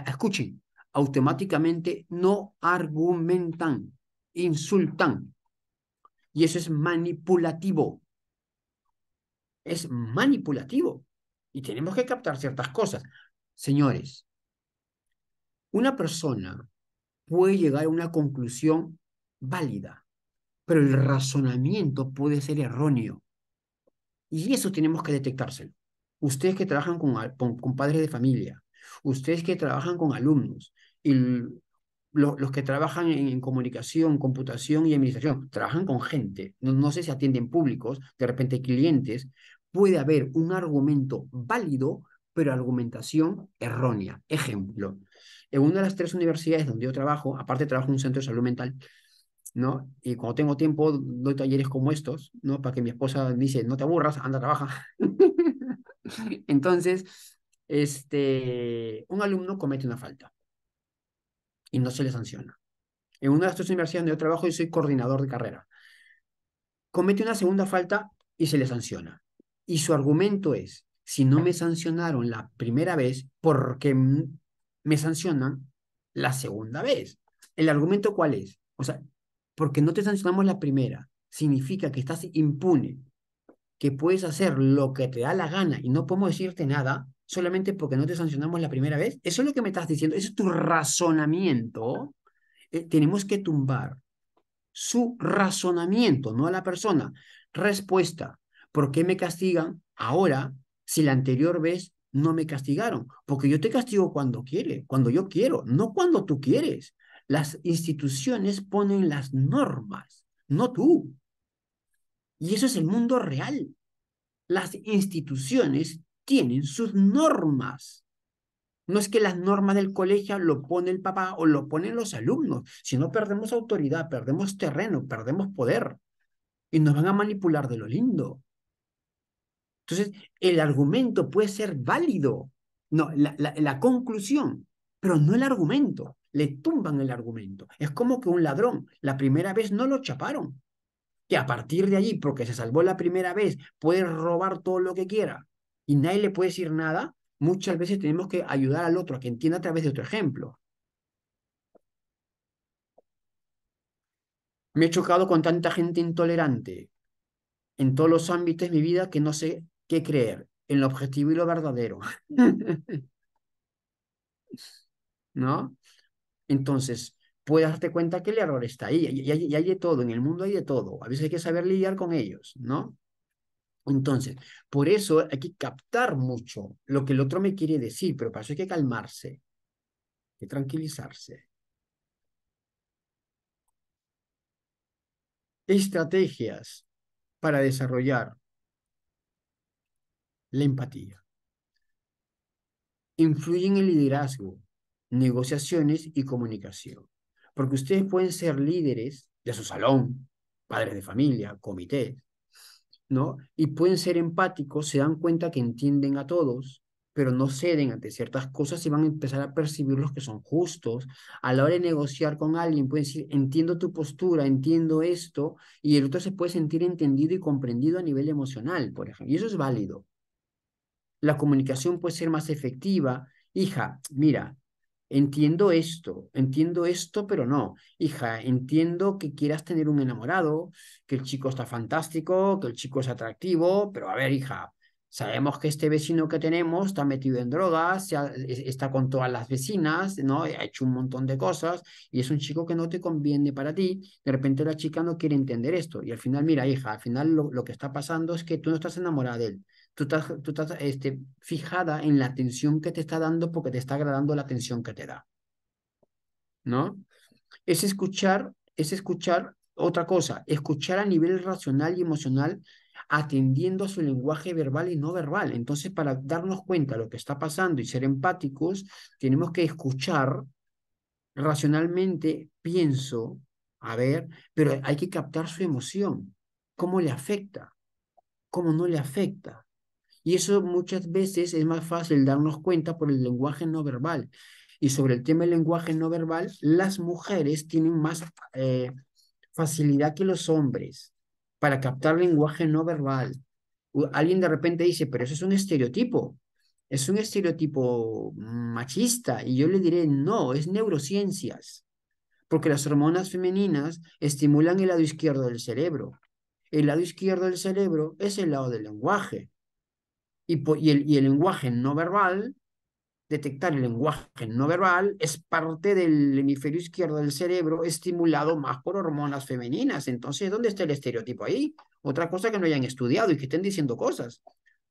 escuchen, automáticamente no argumentan, insultan. Y eso es manipulativo. Es manipulativo. Y tenemos que captar ciertas cosas. Señores, una persona puede llegar a una conclusión válida, pero el razonamiento puede ser erróneo. Y eso tenemos que detectárselo ustedes que trabajan con, con, padres de familia, ustedes que trabajan con alumnos, y los que trabajan en, comunicación, computación y administración, trabajan con gente, no, no sé si atienden públicos, de repente clientes, puede haber un argumento válido pero argumentación errónea. Ejemplo, en una de las tres universidades donde yo trabajo, aparte trabajo en un centro de salud mental, ¿no? Y cuando tengo tiempo doy talleres como estos, ¿no? Para que mi esposa dice, no te aburras, anda, trabaja. Entonces, este, un alumno comete una falta y no se le sanciona. En una de las tres universidades donde yo trabajo, yo soy coordinador de carrera. Comete una segunda falta y se le sanciona. Y su argumento es, si no me sancionaron la primera vez, ¿por qué me sancionan la segunda vez? ¿El argumento cuál es? O sea, porque no te sancionamos la primera, significa que estás impune, que puedes hacer lo que te da la gana y no podemos decirte nada solamente porque no te sancionamos la primera vez. Eso es lo que me estás diciendo, ese es tu razonamiento. Eh, tenemos que tumbar su razonamiento, no a la persona. Respuesta, ¿por qué me castigan ahora si la anterior vez no me castigaron? Porque yo te castigo cuando quiere, cuando yo quiero, no cuando tú quieres. Las instituciones ponen las normas, no tú. Y eso es el mundo real. Las instituciones tienen sus normas. No es que las normas del colegio lo pone el papá o lo ponen los alumnos, si no perdemos autoridad, perdemos terreno, perdemos poder y nos van a manipular de lo lindo. Entonces, el argumento puede ser válido, no, la, la conclusión, pero no el argumento. Le tumban el argumento. Es como que un ladrón, la primera vez no lo chaparon. Que a partir de allí, porque se salvó la primera vez, puede robar todo lo que quiera y nadie le puede decir nada, muchas veces tenemos que ayudar al otro a que entienda a través de otro ejemplo. Me he chocado con tanta gente intolerante en todos los ámbitos de mi vida que no sé qué creer, en lo objetivo y lo verdadero. ¿No? Entonces, puedes darte cuenta que el error está ahí, y hay, de todo, en el mundo hay de todo. A veces hay que saber lidiar con ellos, ¿no? Entonces, por eso hay que captar mucho lo que el otro me quiere decir, pero para eso hay que calmarse, hay que tranquilizarse. Estrategias para desarrollar la empatía. Influyen en el liderazgo, negociaciones y comunicación. Porque ustedes pueden ser líderes de su salón, padres de familia, comités, ¿no? Y pueden ser empáticos, se dan cuenta que entienden a todos, pero no ceden ante ciertas cosas y van a empezar a percibir los que son justos. A la hora de negociar con alguien, pueden decir, entiendo tu postura, entiendo esto, y el otro se puede sentir entendido y comprendido a nivel emocional, por ejemplo. Y eso es válido. La comunicación puede ser más efectiva. Hija, mira, entiendo esto, entiendo esto, pero no. Hija, entiendo que quieras tener un enamorado, que el chico está fantástico, que el chico es atractivo, pero a ver, hija, sabemos que este vecino que tenemos está metido en drogas, está con todas las vecinas, ¿no? Ha hecho un montón de cosas y es un chico que no te conviene para ti. De repente la chica no quiere entender esto y al final, mira, hija, al final lo, lo que está pasando es que tú no estás enamorada de él tú estás, este, fijada en la atención que te está dando porque te está agradando la atención que te da. ¿No? Es escuchar, es escuchar otra cosa, escuchar a nivel racional y emocional atendiendo a su lenguaje verbal y no verbal. Entonces, para darnos cuenta de lo que está pasando y ser empáticos, tenemos que escuchar racionalmente, pienso, a ver, pero hay que captar su emoción, cómo le afecta, cómo no le afecta. Y eso muchas veces es más fácil darnos cuenta por el lenguaje no verbal. Y sobre el tema del lenguaje no verbal, las mujeres tienen más eh, facilidad que los hombres para captar lenguaje no verbal. Alguien de repente dice, pero eso es un estereotipo, es un estereotipo machista. Y yo le diré, no, es neurociencias, porque las hormonas femeninas estimulan el lado izquierdo del cerebro. El lado izquierdo del cerebro es el lado del lenguaje. Y, el, lenguaje no verbal, detectar el lenguaje no verbal, es parte del hemisferio izquierdo del cerebro estimulado más por hormonas femeninas. Entonces, ¿dónde está el estereotipo ahí? Otra cosa que no hayan estudiado y que estén diciendo cosas,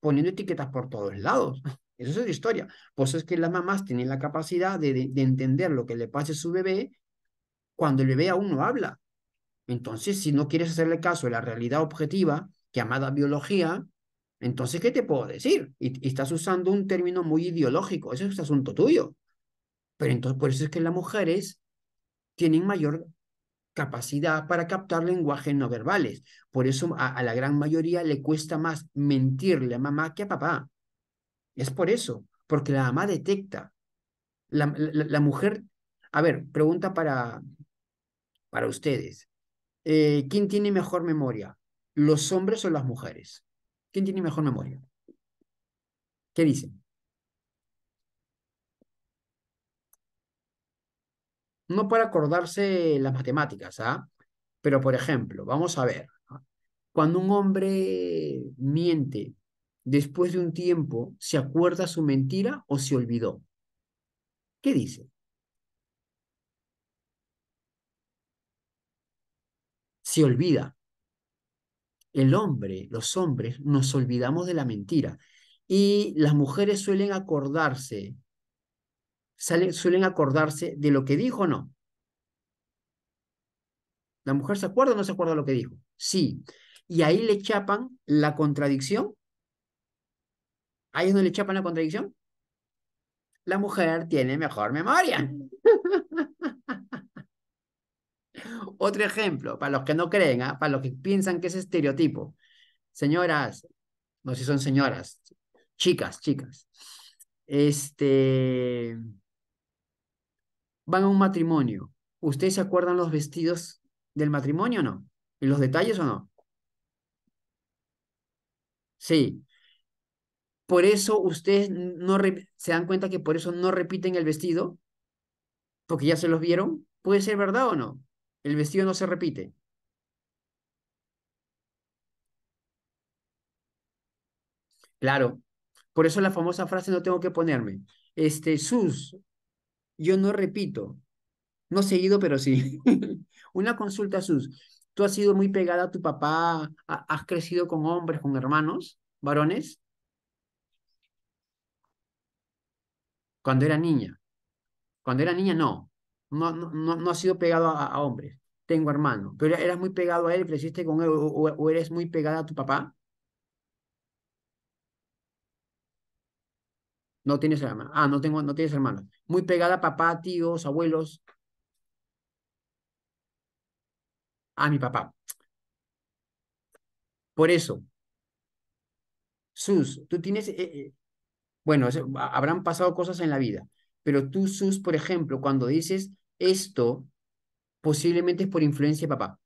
poniendo etiquetas por todos lados. Eso es otra historia. Pues es que las mamás tienen la capacidad de entender lo que le pasa a su bebé cuando el bebé aún no habla. Entonces, si no quieres hacerle caso a la realidad objetiva, llamada biología, Entonces, ¿qué te puedo decir? Y, estás usando un término muy ideológico, eso es asunto tuyo. Pero entonces, por eso es que las mujeres tienen mayor capacidad para captar lenguajes no verbales. Por eso a, la gran mayoría le cuesta más mentirle a mamá que a papá. Es por eso, porque la mamá detecta. La, mujer, a ver, pregunta para, para ustedes. Eh, ¿Quién tiene mejor memoria? ¿Los hombres o las mujeres? ¿Quién tiene mejor memoria? ¿Qué dicen? No para acordarse las matemáticas, ¿ah? Pero, por ejemplo, vamos a ver, cuando un hombre miente, después de un tiempo, ¿se acuerda su mentira o se olvidó? ¿Qué dice? Se olvida el hombre, los hombres, nos olvidamos de la mentira. Y las mujeres suelen acordarse, suelen acordarse de lo que dijo o no. ¿La mujer se acuerda o no se acuerda de lo que dijo? Sí. Y ahí le chapan la contradicción. Ahí es donde le chapan la contradicción. La mujer tiene mejor memoria. Otro ejemplo, para los que no creen, ¿ah? para los que piensan que es estereotipo. Señoras, no sé si son señoras, chicas, chicas. Este, van a un matrimonio. ¿Ustedes se acuerdan los vestidos del matrimonio o no? ¿Y los detalles o no? Sí. Por eso ustedes no se dan cuenta que por eso no repiten el vestido, porque ya se los vieron. ¿Puede ser verdad o no? El vestido no se repite. Claro, por eso la famosa frase no tengo que ponerme. Este, sus, yo no repito. No seguido, pero sí. Una consulta, sus. ¿Tú has sido muy pegada a tu papá? ¿Has crecido con hombres, con hermanos, varones? Cuando era niña. Cuando era niña, no no, no, no, has sido pegado a, hombres. Tengo hermano. Pero eras muy pegado a él, creciste con él, o, eres muy pegada a tu papá. No tienes hermano. Ah, no, tengo, no tienes hermanos. Muy pegada a papá, tíos, abuelos. A mi papá. Por eso, Sus, tú tienes, eh, eh, bueno, habrán pasado cosas en la vida, pero tú, Sus, por ejemplo, cuando dices esto posiblemente es por influencia de papá.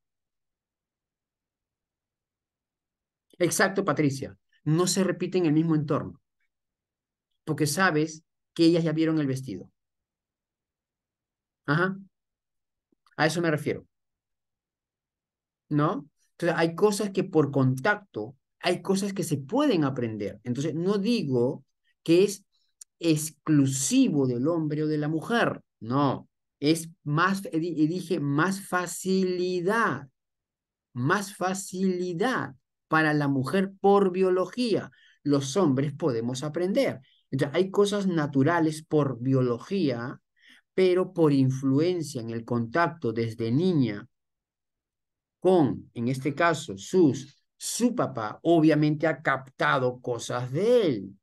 Exacto, Patricia. No se repite en el mismo entorno. Porque sabes que ellas ya vieron el vestido. Ajá. A eso me refiero. ¿No? Entonces, hay cosas que por contacto, hay cosas que se pueden aprender. Entonces, no digo que es exclusivo del hombre o de la mujer. No es más, y dije, más facilidad, más facilidad para la mujer por biología. Los hombres podemos aprender. Entonces, hay cosas naturales por biología, pero por influencia en el contacto desde niña con, en este caso, sus, su papá, obviamente ha captado cosas de él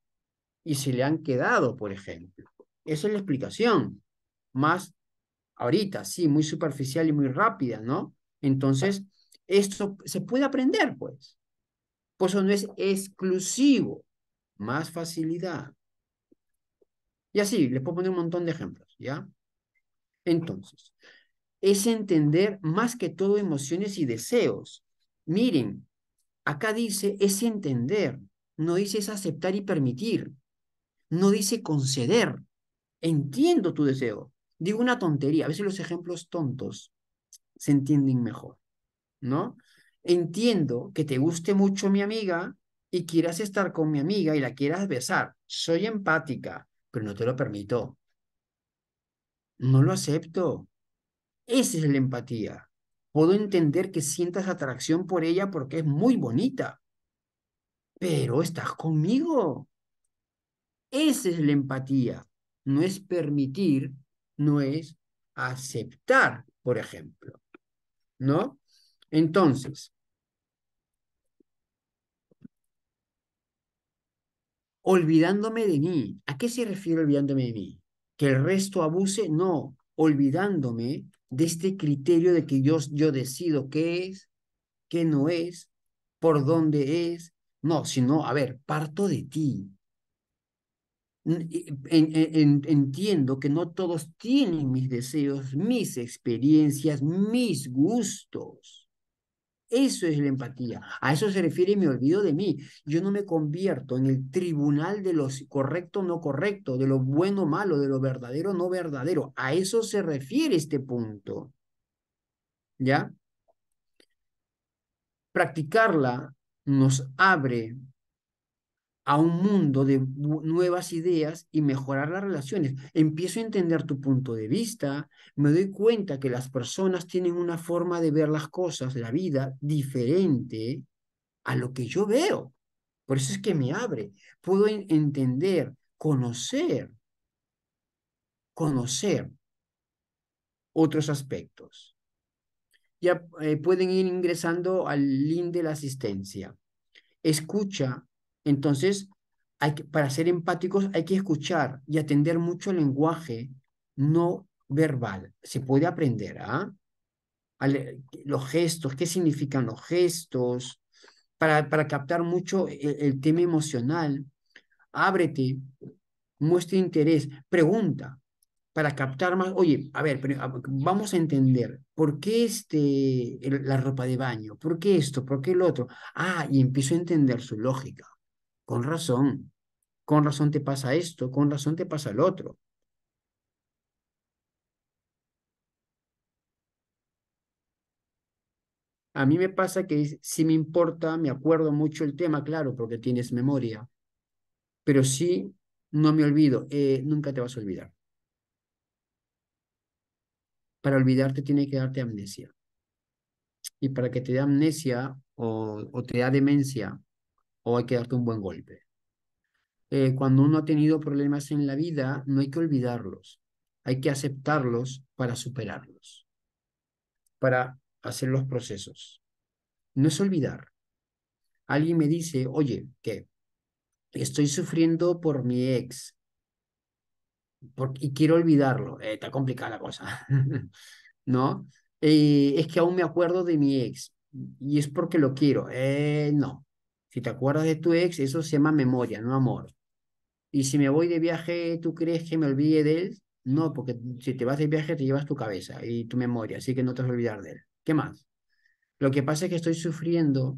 y se le han quedado, por ejemplo. Esa es la explicación más ahorita, sí, muy superficial y muy rápida, ¿no? Entonces, esto se puede aprender, pues. Pues eso no es exclusivo, más facilidad. Y así, les puedo poner un montón de ejemplos, ¿ya? Entonces, es entender más que todo emociones y deseos. Miren, acá dice es entender, no dice es aceptar y permitir, no dice conceder. Entiendo tu deseo, Digo una tontería, a veces los ejemplos tontos se entienden mejor, ¿no? Entiendo que te guste mucho mi amiga y quieras estar con mi amiga y la quieras besar. Soy empática, pero no te lo permito. No lo acepto. Esa es la empatía. Puedo entender que sientas atracción por ella porque es muy bonita, pero estás conmigo. Esa es la empatía. No es permitir no es aceptar, por ejemplo. ¿No? Entonces, olvidándome de mí. ¿A qué se refiere olvidándome de mí? ¿Que el resto abuse? No, olvidándome de este criterio de que yo, yo decido qué es, qué no es, por dónde es. No, sino, a ver, parto de ti. Entiendo que no todos tienen mis deseos, mis experiencias, mis gustos. Eso es la empatía. A eso se refiere me olvido de mí. Yo no me convierto en el tribunal de lo correcto no correcto, de lo bueno malo, de lo verdadero no verdadero. A eso se refiere este punto. ¿Ya? Practicarla nos abre a un mundo de nuevas ideas y mejorar las relaciones. Empiezo a entender tu punto de vista, me doy cuenta que las personas tienen una forma de ver las cosas, la vida, diferente a lo que yo veo. Por eso es que me abre. Puedo entender, conocer, conocer otros aspectos. Ya eh, pueden ir ingresando al link de la asistencia. Escucha entonces, para ser empáticos hay que escuchar y atender mucho el lenguaje no verbal. Se puede aprender, ¿ah? Los gestos, qué significan los gestos, para, para captar mucho el, tema emocional. Ábrete, muestra interés, pregunta para captar más. Oye, a ver, vamos a entender, ¿por qué este, la ropa de baño? ¿Por qué esto? ¿Por qué el otro? Ah, y empiezo a entender su lógica. Con razón, con razón te pasa esto, con razón te pasa el otro. A mí me pasa que si me importa, me acuerdo mucho el tema, claro, porque tienes memoria, pero sí no me olvido, eh, nunca te vas a olvidar. Para olvidarte tiene que darte amnesia. Y para que te dé amnesia o, o te da demencia o hay que darte un buen golpe. Eh, cuando uno ha tenido problemas en la vida, no hay que olvidarlos, hay que aceptarlos para superarlos, para hacer los procesos. No es olvidar. Alguien me dice, oye, ¿qué? Estoy sufriendo por mi ex y quiero olvidarlo. Eh, está complicada la cosa, ¿no? Eh, es que aún me acuerdo de mi ex y es porque lo quiero. no, si te acuerdas de tu ex, eso se llama memoria, no amor. Y si me voy de viaje, ¿tú crees que me olvide de él? No, porque si te vas de viaje te llevas tu cabeza y tu memoria, así que no te vas a olvidar de él. ¿Qué más? Lo que pasa es que estoy sufriendo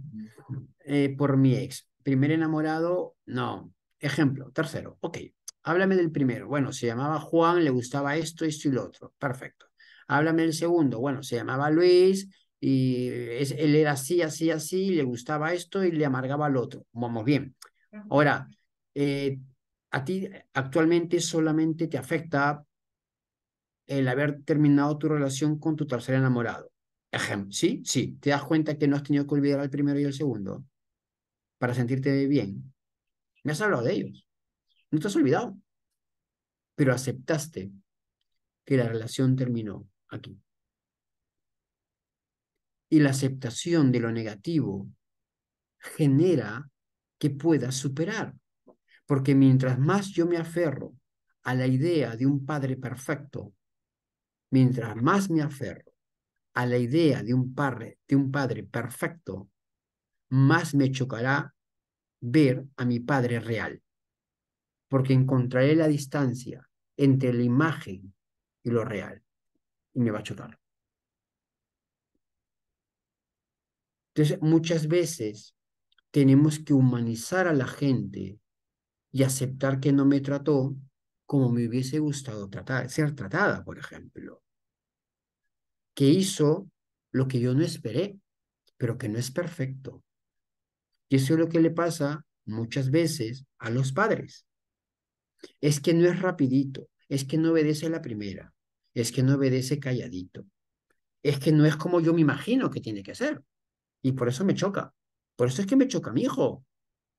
eh, por mi ex. Primer enamorado, no. Ejemplo, tercero, ok. Háblame del primero. Bueno, se llamaba Juan, le gustaba esto, esto y lo otro. Perfecto. Háblame del segundo. Bueno, se llamaba Luis, y es, él era así, así, así, le gustaba esto y le amargaba al otro. Vamos bien. Ahora, eh, a ti actualmente solamente te afecta el haber terminado tu relación con tu tercer enamorado. Ejemplo, ¿sí? Sí. ¿Te das cuenta que no has tenido que olvidar al primero y al segundo para sentirte bien? Me has hablado de ellos. No te has olvidado. Pero aceptaste que la relación terminó aquí y la aceptación de lo negativo genera que puedas superar. Porque mientras más yo me aferro a la idea de un padre perfecto, mientras más me aferro a la idea de un padre, de un padre perfecto, más me chocará ver a mi padre real. Porque encontraré la distancia entre la imagen y lo real. Y me va a chocar. Entonces, muchas veces tenemos que humanizar a la gente y aceptar que no me trató como me hubiese gustado tratar, ser tratada, por ejemplo. Que hizo lo que yo no esperé, pero que no es perfecto. Y eso es lo que le pasa muchas veces a los padres. Es que no es rapidito, es que no obedece la primera, es que no obedece calladito, es que no es como yo me imagino que tiene que ser. Y por eso me choca. Por eso es que me choca mi hijo.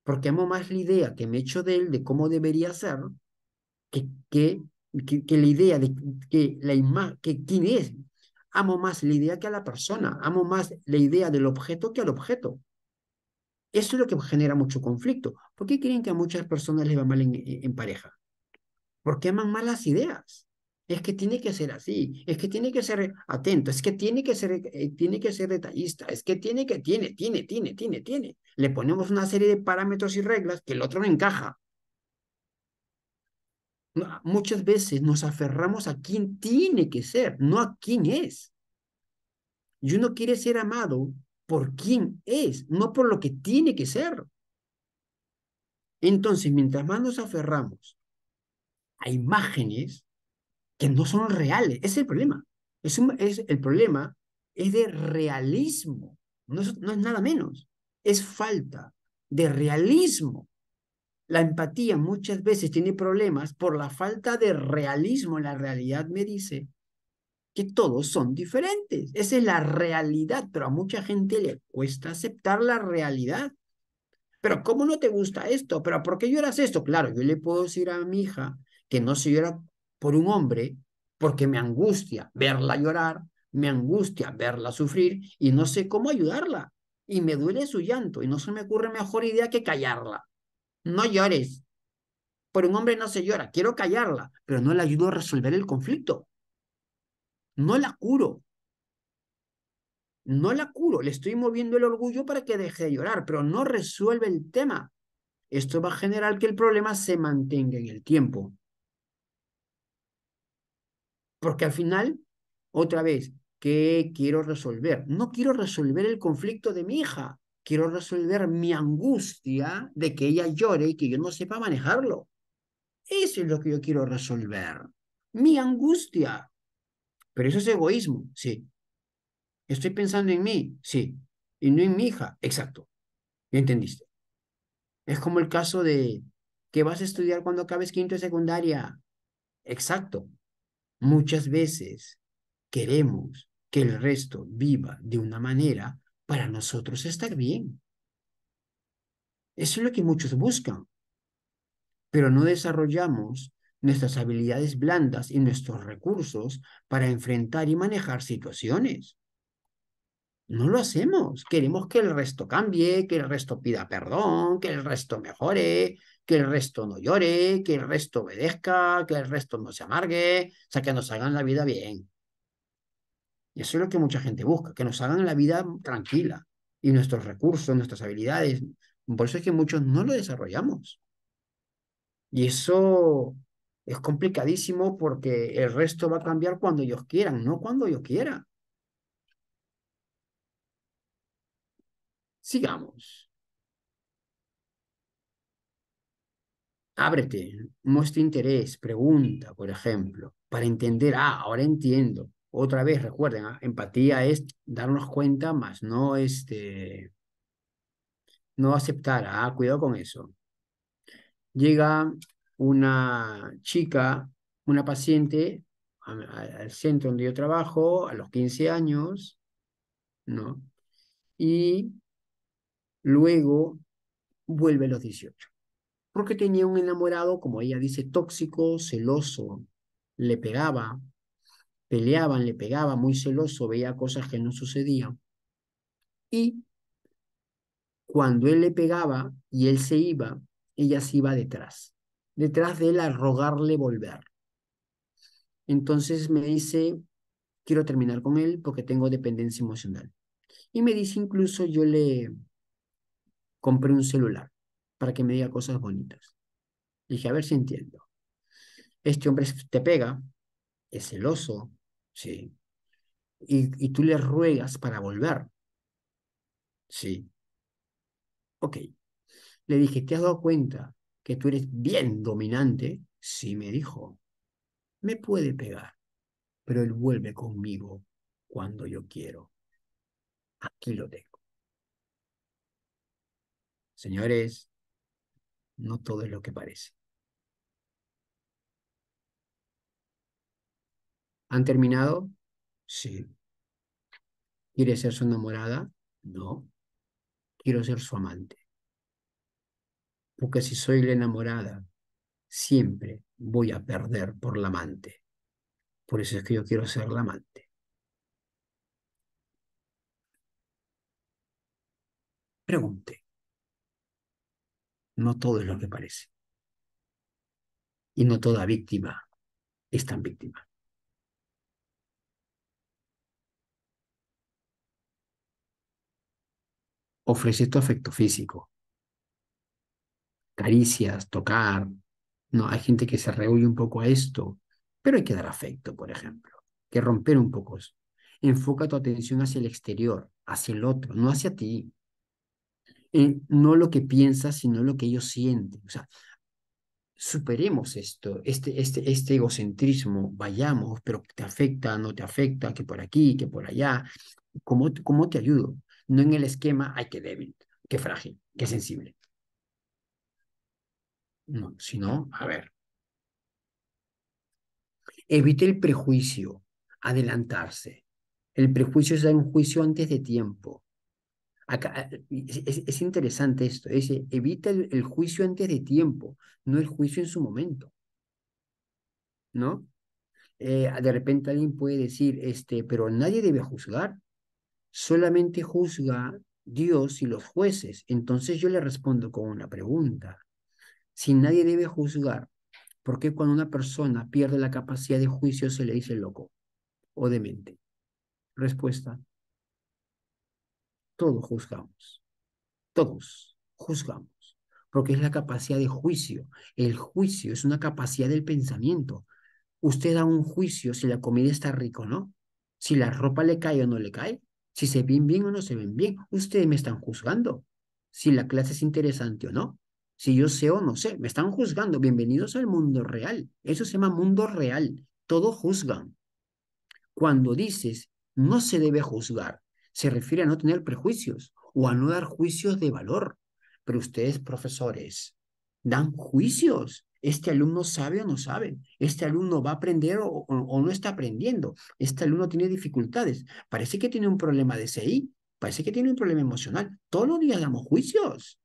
Porque amo más la idea que me he hecho de él, de cómo debería ser, que, que, que, la idea de que la que quién es. Amo más la idea que a la persona. Amo más la idea del objeto que al objeto. Eso es lo que genera mucho conflicto. ¿Por qué creen que a muchas personas les va mal en, en pareja? Porque aman malas ideas. Es que tiene que ser así, es que tiene que ser atento, es que tiene que ser, eh, tiene que ser detallista, es que tiene que, tiene, tiene, tiene, tiene, tiene. Le ponemos una serie de parámetros y reglas que el otro no encaja. Muchas veces nos aferramos a quién tiene que ser, no a quién es. Y uno quiere ser amado por quién es, no por lo que tiene que ser. Entonces, mientras más nos aferramos a imágenes, que no son reales. es el problema. Es, es el problema es de realismo. No es, no es nada menos. Es falta de realismo. La empatía muchas veces tiene problemas por la falta de realismo. La realidad me dice que todos son diferentes. Esa es la realidad, pero a mucha gente le cuesta aceptar la realidad. Pero ¿cómo no te gusta esto? ¿Pero por qué lloras esto? Claro, yo le puedo decir a mi hija que no se llora por un hombre porque me angustia verla llorar, me angustia verla sufrir y no sé cómo ayudarla. Y me duele su llanto y no se me ocurre mejor idea que callarla. No llores. Por un hombre no se llora, quiero callarla, pero no le ayudo a resolver el conflicto. No la curo. No la curo, le estoy moviendo el orgullo para que deje de llorar, pero no resuelve el tema. Esto va a generar que el problema se mantenga en el tiempo. Porque al final, otra vez, ¿qué quiero resolver? No quiero resolver el conflicto de mi hija, quiero resolver mi angustia de que ella llore y que yo no sepa manejarlo. Eso es lo que yo quiero resolver. Mi angustia. Pero eso es egoísmo, sí. Estoy pensando en mí, sí. Y no en mi hija, exacto. ¿Ya entendiste? Es como el caso de que vas a estudiar cuando acabes quinto de secundaria. Exacto. Muchas veces queremos que el resto viva de una manera para nosotros estar bien. Eso es lo que muchos buscan. Pero no desarrollamos nuestras habilidades blandas y nuestros recursos para enfrentar y manejar situaciones. No lo hacemos. Queremos que el resto cambie, que el resto pida perdón, que el resto mejore, que el resto no llore, que el resto obedezca, que el resto no se amargue, o sea, que nos hagan la vida bien. Y eso es lo que mucha gente busca, que nos hagan la vida tranquila y nuestros recursos, nuestras habilidades. Por eso es que muchos no lo desarrollamos. Y eso es complicadísimo porque el resto va a cambiar cuando ellos quieran, no cuando yo quiera. Sigamos. Ábrete, muestra interés, pregunta, por ejemplo, para entender, ah, ahora entiendo. Otra vez, recuerden, ah, empatía es darnos cuenta, más no este, no aceptar, ah, cuidado con eso. Llega una chica, una paciente al centro donde yo trabajo a los 15 años, ¿no? Y luego vuelve a los 18 porque tenía un enamorado, como ella dice, tóxico, celoso, le pegaba, peleaban, le pegaba, muy celoso, veía cosas que no sucedían. Y cuando él le pegaba y él se iba, ella se iba detrás, detrás de él a rogarle volver. Entonces me dice, quiero terminar con él porque tengo dependencia emocional. Y me dice incluso, yo le compré un celular para que me diga cosas bonitas. dije, a ver si entiendo. Este hombre te pega, es celoso, sí. Y, y tú le ruegas para volver. Sí. Ok. Le dije, ¿te has dado cuenta que tú eres bien dominante? Sí, me dijo. Me puede pegar, pero él vuelve conmigo cuando yo quiero. Aquí lo tengo. Señores, no todo es lo que parece. ¿Han terminado? Sí. ¿Quiere ser su enamorada? No. Quiero ser su amante. Porque si soy la enamorada, siempre voy a perder por la amante. Por eso es que yo quiero ser la amante. Pregunte. No todo es lo que parece. Y no toda víctima es tan víctima. Ofrece tu afecto físico, caricias, tocar. No, hay gente que se rehuye un poco a esto, pero hay que dar afecto, por ejemplo, que romper un poco eso. Enfoca tu atención hacia el exterior, hacia el otro, no hacia ti. No lo que piensas, sino lo que ellos sienten. O sea, superemos esto, este, este, este egocentrismo, vayamos, pero te afecta, no te afecta, que por aquí, que por allá. ¿Cómo, cómo te ayudo? No en el esquema, ay, qué débil, qué frágil, qué sensible. No, sino, a ver. Evite el prejuicio, adelantarse. El prejuicio es un juicio antes de tiempo. Acá, es, interesante esto, es, evita el, juicio antes de tiempo, no el juicio en su momento. ¿No? Eh, de repente alguien puede decir, este, pero nadie debe juzgar, solamente juzga Dios y los jueces. Entonces yo le respondo con una pregunta. Si nadie debe juzgar, ¿por qué cuando una persona pierde la capacidad de juicio se le dice loco o demente? Respuesta, todos juzgamos. Todos juzgamos. Porque es la capacidad de juicio. El juicio es una capacidad del pensamiento. Usted da un juicio si la comida está rica o no. Si la ropa le cae o no le cae. Si se ven bien o no se ven bien. Ustedes me están juzgando. Si la clase es interesante o no. Si yo sé o no sé. Me están juzgando. Bienvenidos al mundo real. Eso se llama mundo real. Todos juzgan. Cuando dices no se debe juzgar, se refiere a no tener prejuicios o a no dar juicios de valor. Pero ustedes, profesores, dan juicios. Este alumno sabe o no sabe. Este alumno va a aprender o, no está aprendiendo. Este alumno tiene dificultades. Parece que tiene un problema de CI. Parece que tiene un problema emocional. Todos los días damos juicios.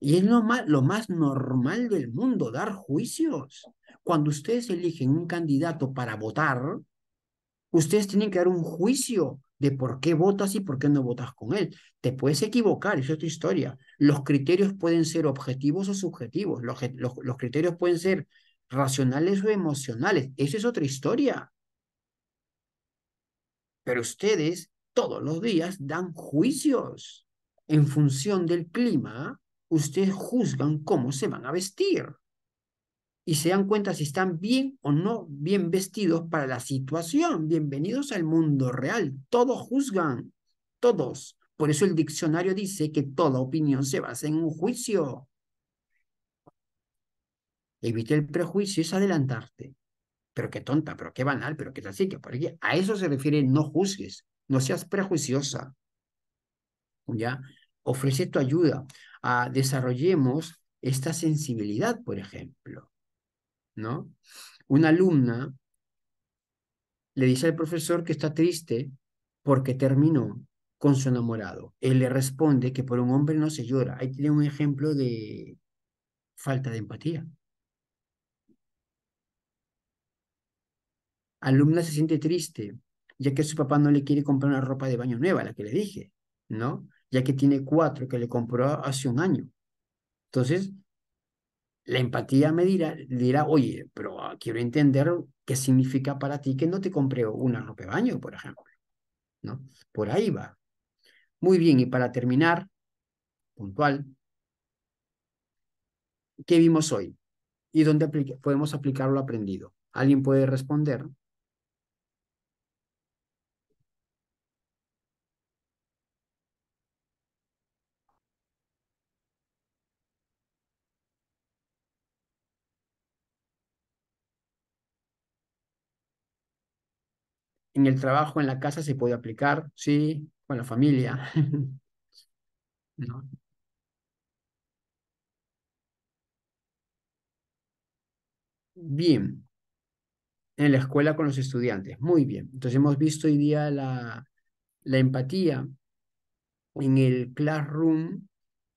Y es lo más, lo más normal del mundo, dar juicios. Cuando ustedes eligen un candidato para votar, ustedes tienen que dar un juicio de por qué votas y por qué no votas con él. Te puedes equivocar, eso es tu historia. Los criterios pueden ser objetivos o subjetivos. Los, los, criterios pueden ser racionales o emocionales. Eso es otra historia. Pero ustedes todos los días dan juicios. En función del clima, ustedes juzgan cómo se van a vestir y se dan cuenta si están bien o no bien vestidos para la situación. Bienvenidos al mundo real. Todos juzgan, todos. Por eso el diccionario dice que toda opinión se basa en un juicio. Evite el prejuicio es adelantarte. Pero qué tonta, pero qué banal, pero qué así, que. A eso se refiere no juzgues, no seas prejuiciosa. ¿Ya? Ofrece tu ayuda. a desarrollemos esta sensibilidad, por ejemplo. ¿No? Una alumna le dice al profesor que está triste porque terminó con su enamorado. Él le responde que por un hombre no se llora. Ahí tiene un ejemplo de falta de empatía. Alumna se siente triste, ya que su papá no le quiere comprar una ropa de baño nueva, la que le dije, ¿no? Ya que tiene cuatro que le compró hace un año. Entonces, la empatía me dirá, dirá, oye, pero ah, quiero entender qué significa para ti que no te compré una ropa de baño, por ejemplo. ¿no? Por ahí va. Muy bien, y para terminar, puntual, ¿qué vimos hoy? ¿Y dónde podemos aplicar lo aprendido? ¿Alguien puede responder? En el trabajo, en la casa se puede aplicar, sí, con la familia. Bien. En la escuela con los estudiantes. Muy bien. Entonces hemos visto hoy día la, la empatía. En el classroom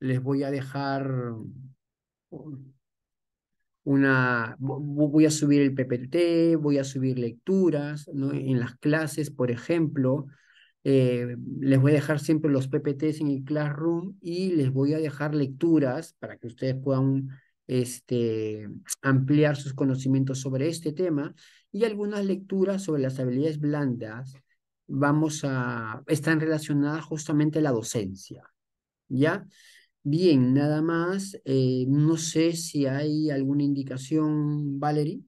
les voy a dejar una, voy a subir el PPT, voy a subir lecturas, ¿no? En las clases, por ejemplo, Eh, les voy a dejar siempre los PPTs en el Classroom y les voy a dejar lecturas para que ustedes puedan este, ampliar sus conocimientos sobre este tema y algunas lecturas sobre las habilidades blandas vamos a, están relacionadas justamente a la docencia, ¿ya? Bien, nada más. Eh, no sé si hay alguna indicación, Valerie.